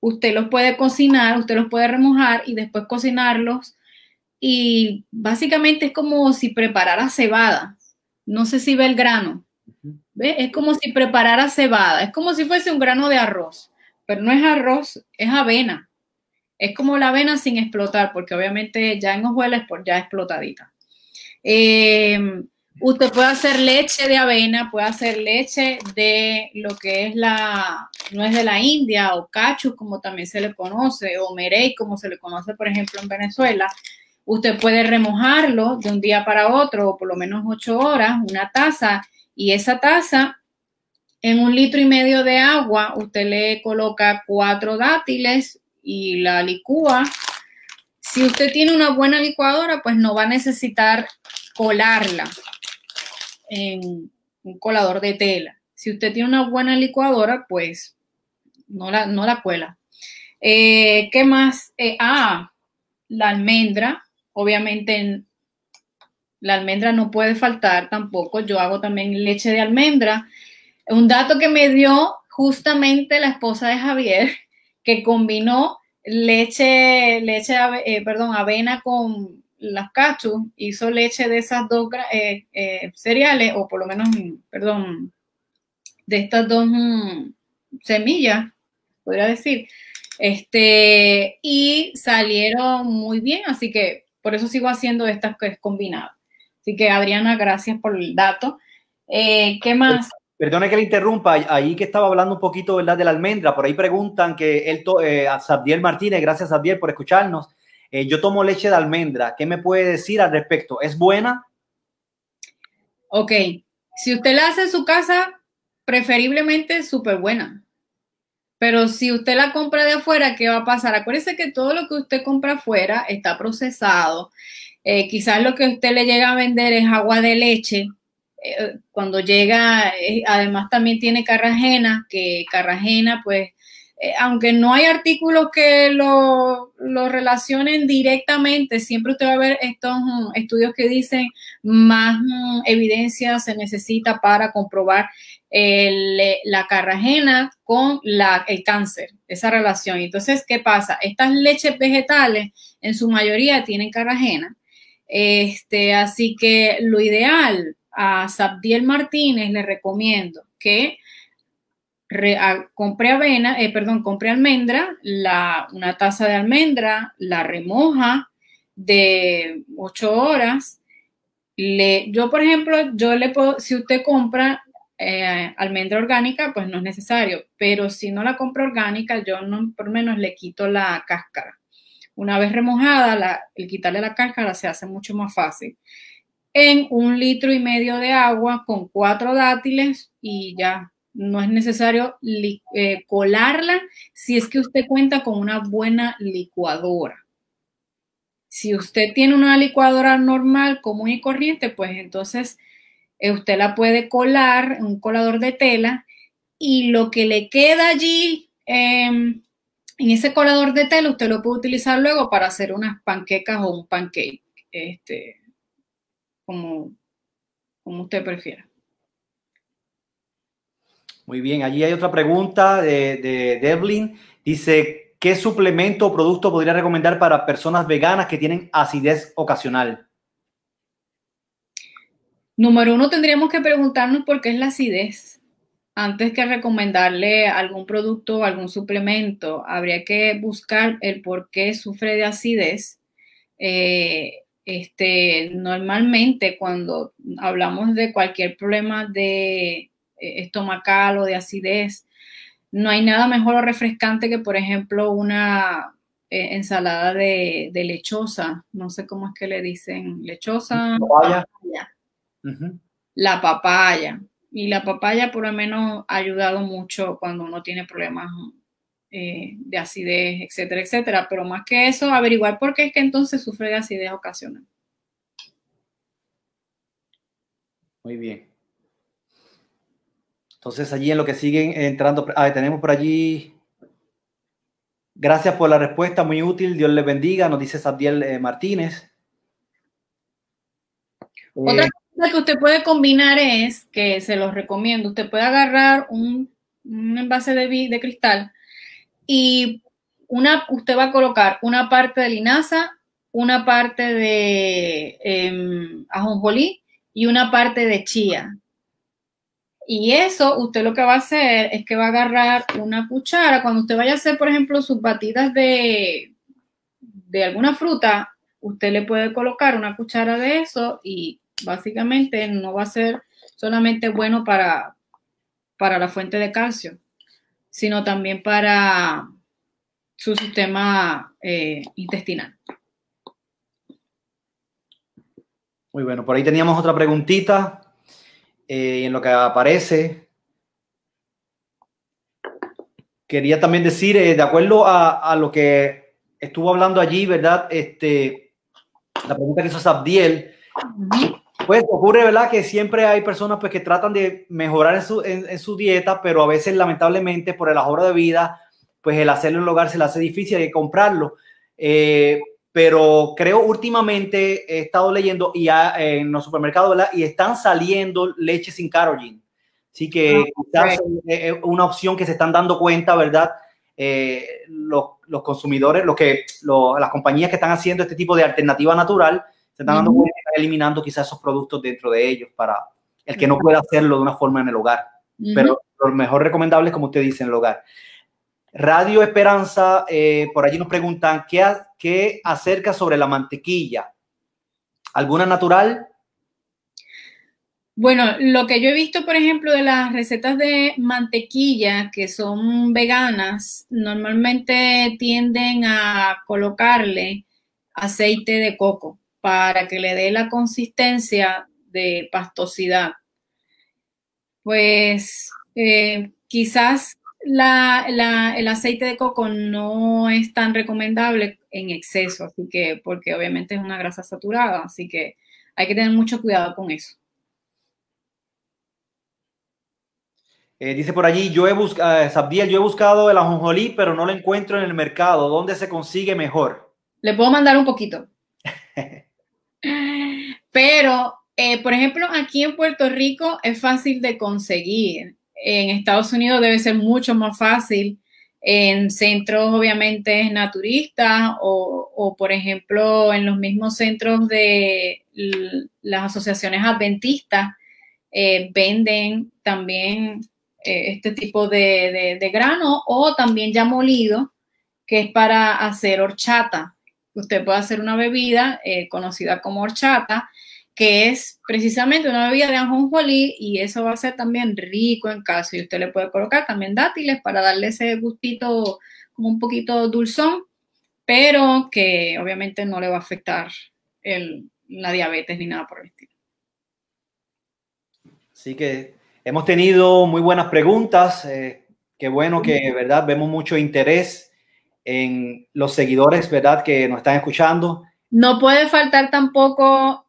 usted los puede cocinar, usted los puede remojar y después cocinarlos y básicamente es como si preparara cebada. No sé si ve el grano. ¿Ve? Es como si preparara cebada. Es como si fuese un grano de arroz. Pero no es arroz, es avena. Es como la avena sin explotar, porque obviamente ya en hojuelas es ya explotadita. Eh, usted puede hacer leche de avena, puede hacer leche de lo que es la, no es de la India, o cachu, como también se le conoce, o merey, como se le conoce, por ejemplo, en Venezuela. Usted puede remojarlo de un día para otro o por lo menos ocho horas, una taza, y esa taza en un litro y medio de agua, usted le coloca cuatro dátiles y la licúa. Si usted tiene una buena licuadora, pues no va a necesitar colarla en un colador de tela. Si usted tiene una buena licuadora, pues no la, no la cuela. Eh, ¿Qué más? Eh, ah, la almendra obviamente la almendra no puede faltar tampoco. Yo hago también leche de almendra. Un dato que me dio justamente la esposa de Javier, que combinó leche, leche, eh, perdón, avena con las cachus, hizo leche de esas dos eh, eh, cereales, o por lo menos, perdón, de estas dos mm, semillas, podría decir, este, y salieron muy bien, así que por eso sigo haciendo estas que es combinado. Así que Adriana, gracias por el dato. Eh, ¿Qué más? Perdone que le interrumpa, ahí que estaba hablando un poquito ¿verdad? de la almendra, por ahí preguntan que él, eh, a Sabdiel Martínez, gracias Sabdiel por escucharnos, eh, yo tomo leche de almendra, ¿qué me puede decir al respecto? ¿Es buena? Ok, si usted la hace en su casa, preferiblemente súper buena. Pero si usted la compra de afuera, ¿qué va a pasar? Acuérdese que todo lo que usted compra afuera está procesado. Eh, quizás lo que usted le llega a vender es agua de leche. Eh, cuando llega, además también tiene carragena, que carragena, pues, aunque no hay artículos que lo, lo, relacionen directamente, siempre usted va a ver estos mm, estudios que dicen más mm, evidencia se necesita para comprobar la carragena con el cáncer, esa relación. Entonces, ¿qué pasa? Estas leches vegetales en su mayoría tienen carragena. Este, así que lo ideal a Sabdiel Martínez le recomiendo que compre avena, eh, perdón, compre almendra, una taza de almendra, la remoja de 8 horas. Le, yo, por ejemplo, yo le si usted compra eh, almendra orgánica, pues no es necesario, pero si no la compro orgánica, yo no, por lo menos le quito la cáscara. Una vez remojada, el quitarle la cáscara se hace mucho más fácil. En un litro y medio de agua con cuatro dátiles y ya no es necesario eh, colarla si es que usted cuenta con una buena licuadora. Si usted tiene una licuadora normal, común y corriente, pues entonces eh, usted la puede colar en un colador de tela y lo que le queda allí em, en ese colador de tela, usted lo puede utilizar luego para hacer unas panquecas o un pancake, este, como, como usted prefiera. Muy bien, allí hay otra pregunta de, de Devlin. Dice, ¿qué suplemento o producto podría recomendar para personas veganas que tienen acidez ocasional? Número uno, tendríamos que preguntarnos por qué es la acidez. Antes que recomendarle algún producto o algún suplemento, habría que buscar el por qué sufre de acidez. Eh, Este, normalmente cuando hablamos de cualquier problema de estomacal o de acidez, no hay nada mejor o refrescante que, por ejemplo, una eh, ensalada de, lechosa. No sé cómo es que le dicen lechosa. Papaya. La papaya. Y la papaya por lo menos ha ayudado mucho cuando uno tiene problemas eh, de acidez, etcétera, etcétera. Pero más que eso, averiguar por qué es que entonces sufre de acidez ocasional. Muy bien. Entonces allí en lo que siguen entrando, ah, tenemos por allí. Gracias por la respuesta, muy útil. Dios les bendiga, nos dice Sabdiel eh, Martínez. Otra eh, cosa que usted puede combinar es, que se los recomiendo, usted puede agarrar un, envase de, de cristal y una, usted va a colocar una parte de linaza, una parte de eh, ajonjolí y una parte de chía. Y eso usted lo que va a hacer es que va a agarrar una cuchara. Cuando usted vaya a hacer, por ejemplo, sus batidas de, de alguna fruta, usted le puede colocar una cuchara de eso y básicamente no va a ser solamente bueno para, para la fuente de calcio, sino también para su sistema eh, intestinal. Muy bueno, por ahí teníamos otra preguntita eh, en lo que aparece. Quería también decir, eh, de acuerdo a, lo que estuvo hablando allí, ¿verdad? Este, la pregunta que hizo Sabdiel, pues ocurre, ¿verdad? Que siempre hay personas pues, que tratan de mejorar en su, en, su dieta, pero a veces lamentablemente por el ahorro de vida, pues el hacerlo en el hogar se le hace difícil, hay que comprarlo. Eh, pero creo últimamente he estado leyendo y en los supermercados, ¿verdad? Y están saliendo leche sin carolina. Así que ah, es una opción que se están dando cuenta, ¿verdad? Eh, los, los, consumidores, lo que, las compañías que están haciendo este tipo de alternativa natural, se están dando cuenta están eliminando quizás esos productos dentro de ellos para el que no pueda hacerlo de una forma en el hogar. Pero lo mejor recomendable es como usted dice en el hogar. Radio Esperanza, eh, por allí nos preguntan, ¿qué, ¿qué acerca sobre la mantequilla? ¿Alguna natural? Bueno, lo que yo he visto, por ejemplo, de las recetas de mantequilla que son veganas, normalmente tienden a colocarle aceite de coco para que le dé la consistencia de pastosidad. Pues eh, quizás el aceite de coco no es tan recomendable en exceso, así que, porque obviamente es una grasa saturada, así que hay que tener mucho cuidado con eso. Eh, dice por allí, yo he buscado, eh, Sabdiel, yo he buscado el ajonjolí, pero no lo encuentro en el mercado. ¿Dónde se consigue mejor? Le puedo mandar un poquito. pero, eh, por ejemplo, aquí en Puerto Rico es fácil de conseguir en Estados Unidos debe ser mucho más fácil en centros obviamente naturistas o, por ejemplo en los mismos centros de las asociaciones adventistas eh, venden también eh, este tipo de, grano o también ya molido que es para hacer horchata. Usted puede hacer una bebida eh, conocida como horchata que es precisamente una bebida de ajonjolí y eso va a ser también rico en calcio. Y usted le puede colocar también dátiles para darle ese gustito como un poquito dulzón, pero que obviamente no le va a afectar la diabetes ni nada por el estilo. Así que hemos tenido muy buenas preguntas. Eh, qué bueno que, ¿verdad? Vemos mucho interés en los seguidores, ¿verdad? Que nos están escuchando. No puede faltar tampoco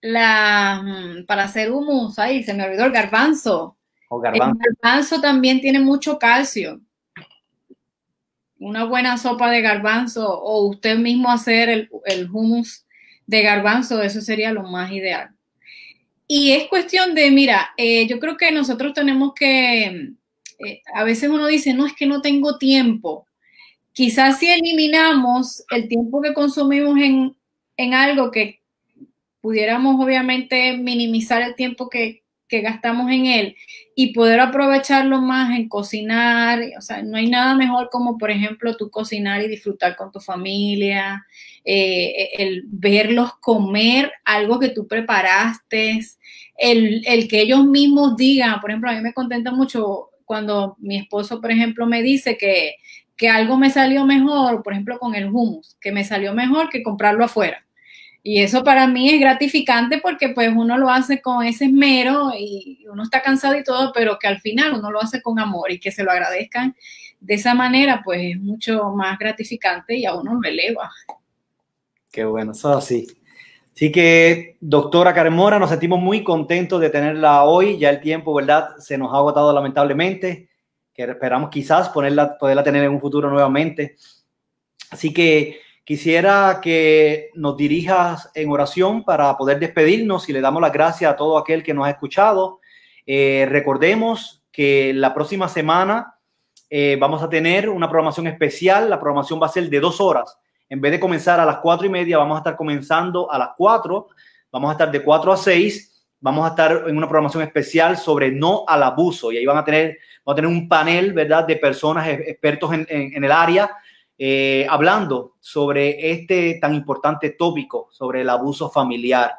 la, mm, para hacer humus, ahí se me olvidó el garbanzo. El garbanzo también tiene mucho calcio. Una buena sopa de garbanzo o usted mismo hacer el, el hummus de garbanzo, eso sería lo más ideal. Y es cuestión de, mira, eh, yo creo que nosotros tenemos que, eh, a veces uno dice, no, es que no tengo tiempo. Quizás si eliminamos el tiempo que consumimos en, en algo que pudiéramos obviamente minimizar el tiempo que, que gastamos en él y poder aprovecharlo más en cocinar. O sea, no hay nada mejor como, por ejemplo, tú cocinar y disfrutar con tu familia, eh, el verlos comer algo que tú preparaste, el, el que ellos mismos digan, por ejemplo, a mí me contenta mucho cuando mi esposo, por ejemplo, me dice que, que algo me salió mejor, por ejemplo, con el hummus, que me salió mejor que comprarlo afuera. Y eso para mí es gratificante porque pues uno lo hace con ese esmero y uno está cansado y todo, pero que al final uno lo hace con amor y que se lo agradezcan de esa manera, pues es mucho más gratificante y a uno lo eleva. Qué bueno, eso así. Así que, doctora Carmora, nos sentimos muy contentos de tenerla hoy. Ya el tiempo, ¿verdad? Se nos ha agotado lamentablemente. Que esperamos quizás ponerla, poderla tener en un futuro nuevamente. Así que Quisiera que nos dirijas en oración para poder despedirnos y le damos las gracias a todo aquel que nos ha escuchado. Eh, recordemos que la próxima semana eh, vamos a tener una programación especial. La programación va a ser de dos horas. En vez de comenzar a las cuatro y media, vamos a estar comenzando a las cuatro. Vamos a estar de cuatro a seis. Vamos a estar en una programación especial sobre no al abuso. Y ahí van a tener, a tener un panel, ¿verdad?, de personas expertos en, en el área eh, hablando sobre este tan importante tópico, sobre el abuso familiar.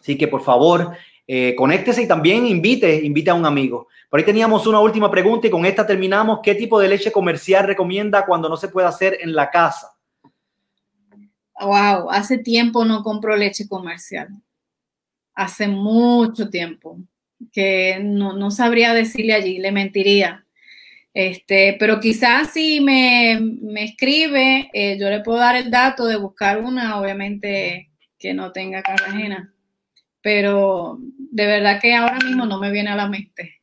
Así que por favor, eh, conéctese y también invite, invite a un amigo. Por ahí teníamos una última pregunta y con esta terminamos. ¿Qué tipo de leche comercial recomienda cuando no se puede hacer en la casa? Wow, hace tiempo no compro leche comercial. Hace mucho tiempo que no, no sabría decirle allí, le mentiría. Este, pero quizás si me, escribe, eh, yo le puedo dar el dato de buscar una, obviamente que no tenga cartagena. Pero de verdad que ahora mismo no me viene a la mente.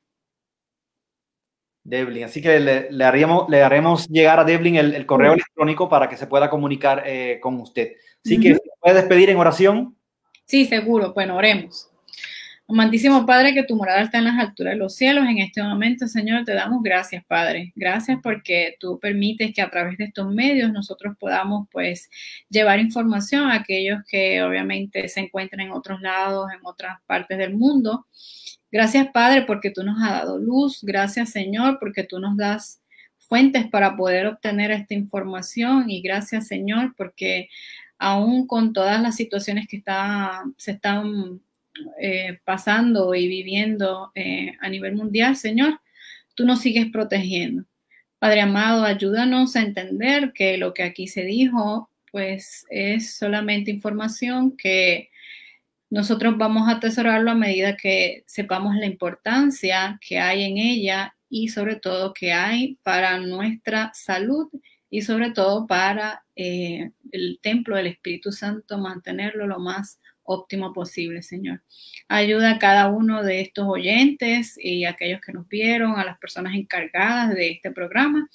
Devlin, así que le, haríamos, le haremos llegar a Devlin el, correo electrónico para que se pueda comunicar eh, con usted. Así que, ¿puede despedir en oración? Sí, seguro. Bueno, oremos. Amantísimo Padre, que tu morada está en las alturas de los cielos. En este momento, Señor, te damos gracias, Padre. Gracias porque tú permites que a través de estos medios nosotros podamos, pues, llevar información a aquellos que obviamente se encuentran en otros lados, en otras partes del mundo. Gracias, Padre, porque tú nos has dado luz. Gracias, Señor, porque tú nos das fuentes para poder obtener esta información. Y gracias, Señor, porque aún con todas las situaciones que está, se están eh, pasando y viviendo eh, a nivel mundial, Señor, tú nos sigues protegiendo. Padre amado, ayúdanos a entender que lo que aquí se dijo, pues es solamente información que nosotros vamos a atesorarlo a medida que sepamos la importancia que hay en ella y sobre todo que hay para nuestra salud y sobre todo para eh, el templo del Espíritu Santo, mantenerlo lo más óptimo posible, Señor. Ayuda a cada uno de estos oyentes y a aquellos que nos vieron, a las personas encargadas de este programa,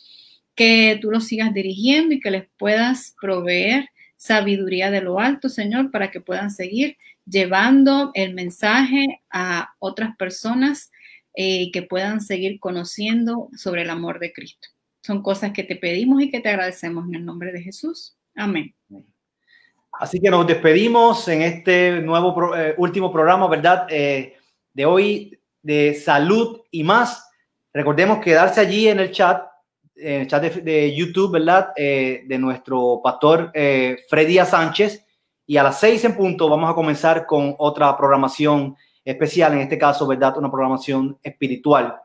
que tú los sigas dirigiendo y que les puedas proveer sabiduría de lo alto, Señor, para que puedan seguir llevando el mensaje a otras personas y eh, que puedan seguir conociendo sobre el amor de Cristo. Son cosas que te pedimos y que te agradecemos en el nombre de Jesús. Amén. Así que nos despedimos en este nuevo eh, último programa, ¿verdad? Eh, de hoy de salud y más. Recordemos quedarse allí en el chat, en el chat de, YouTube, ¿verdad? Eh, de nuestro pastor Freddy Sánchez. Y a las seis en punto vamos a comenzar con otra programación especial, en este caso, ¿verdad? Una programación espiritual.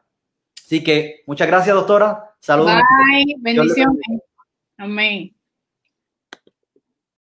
Así que muchas gracias, doctora. Saludos. Bye. Bendiciones. Amén.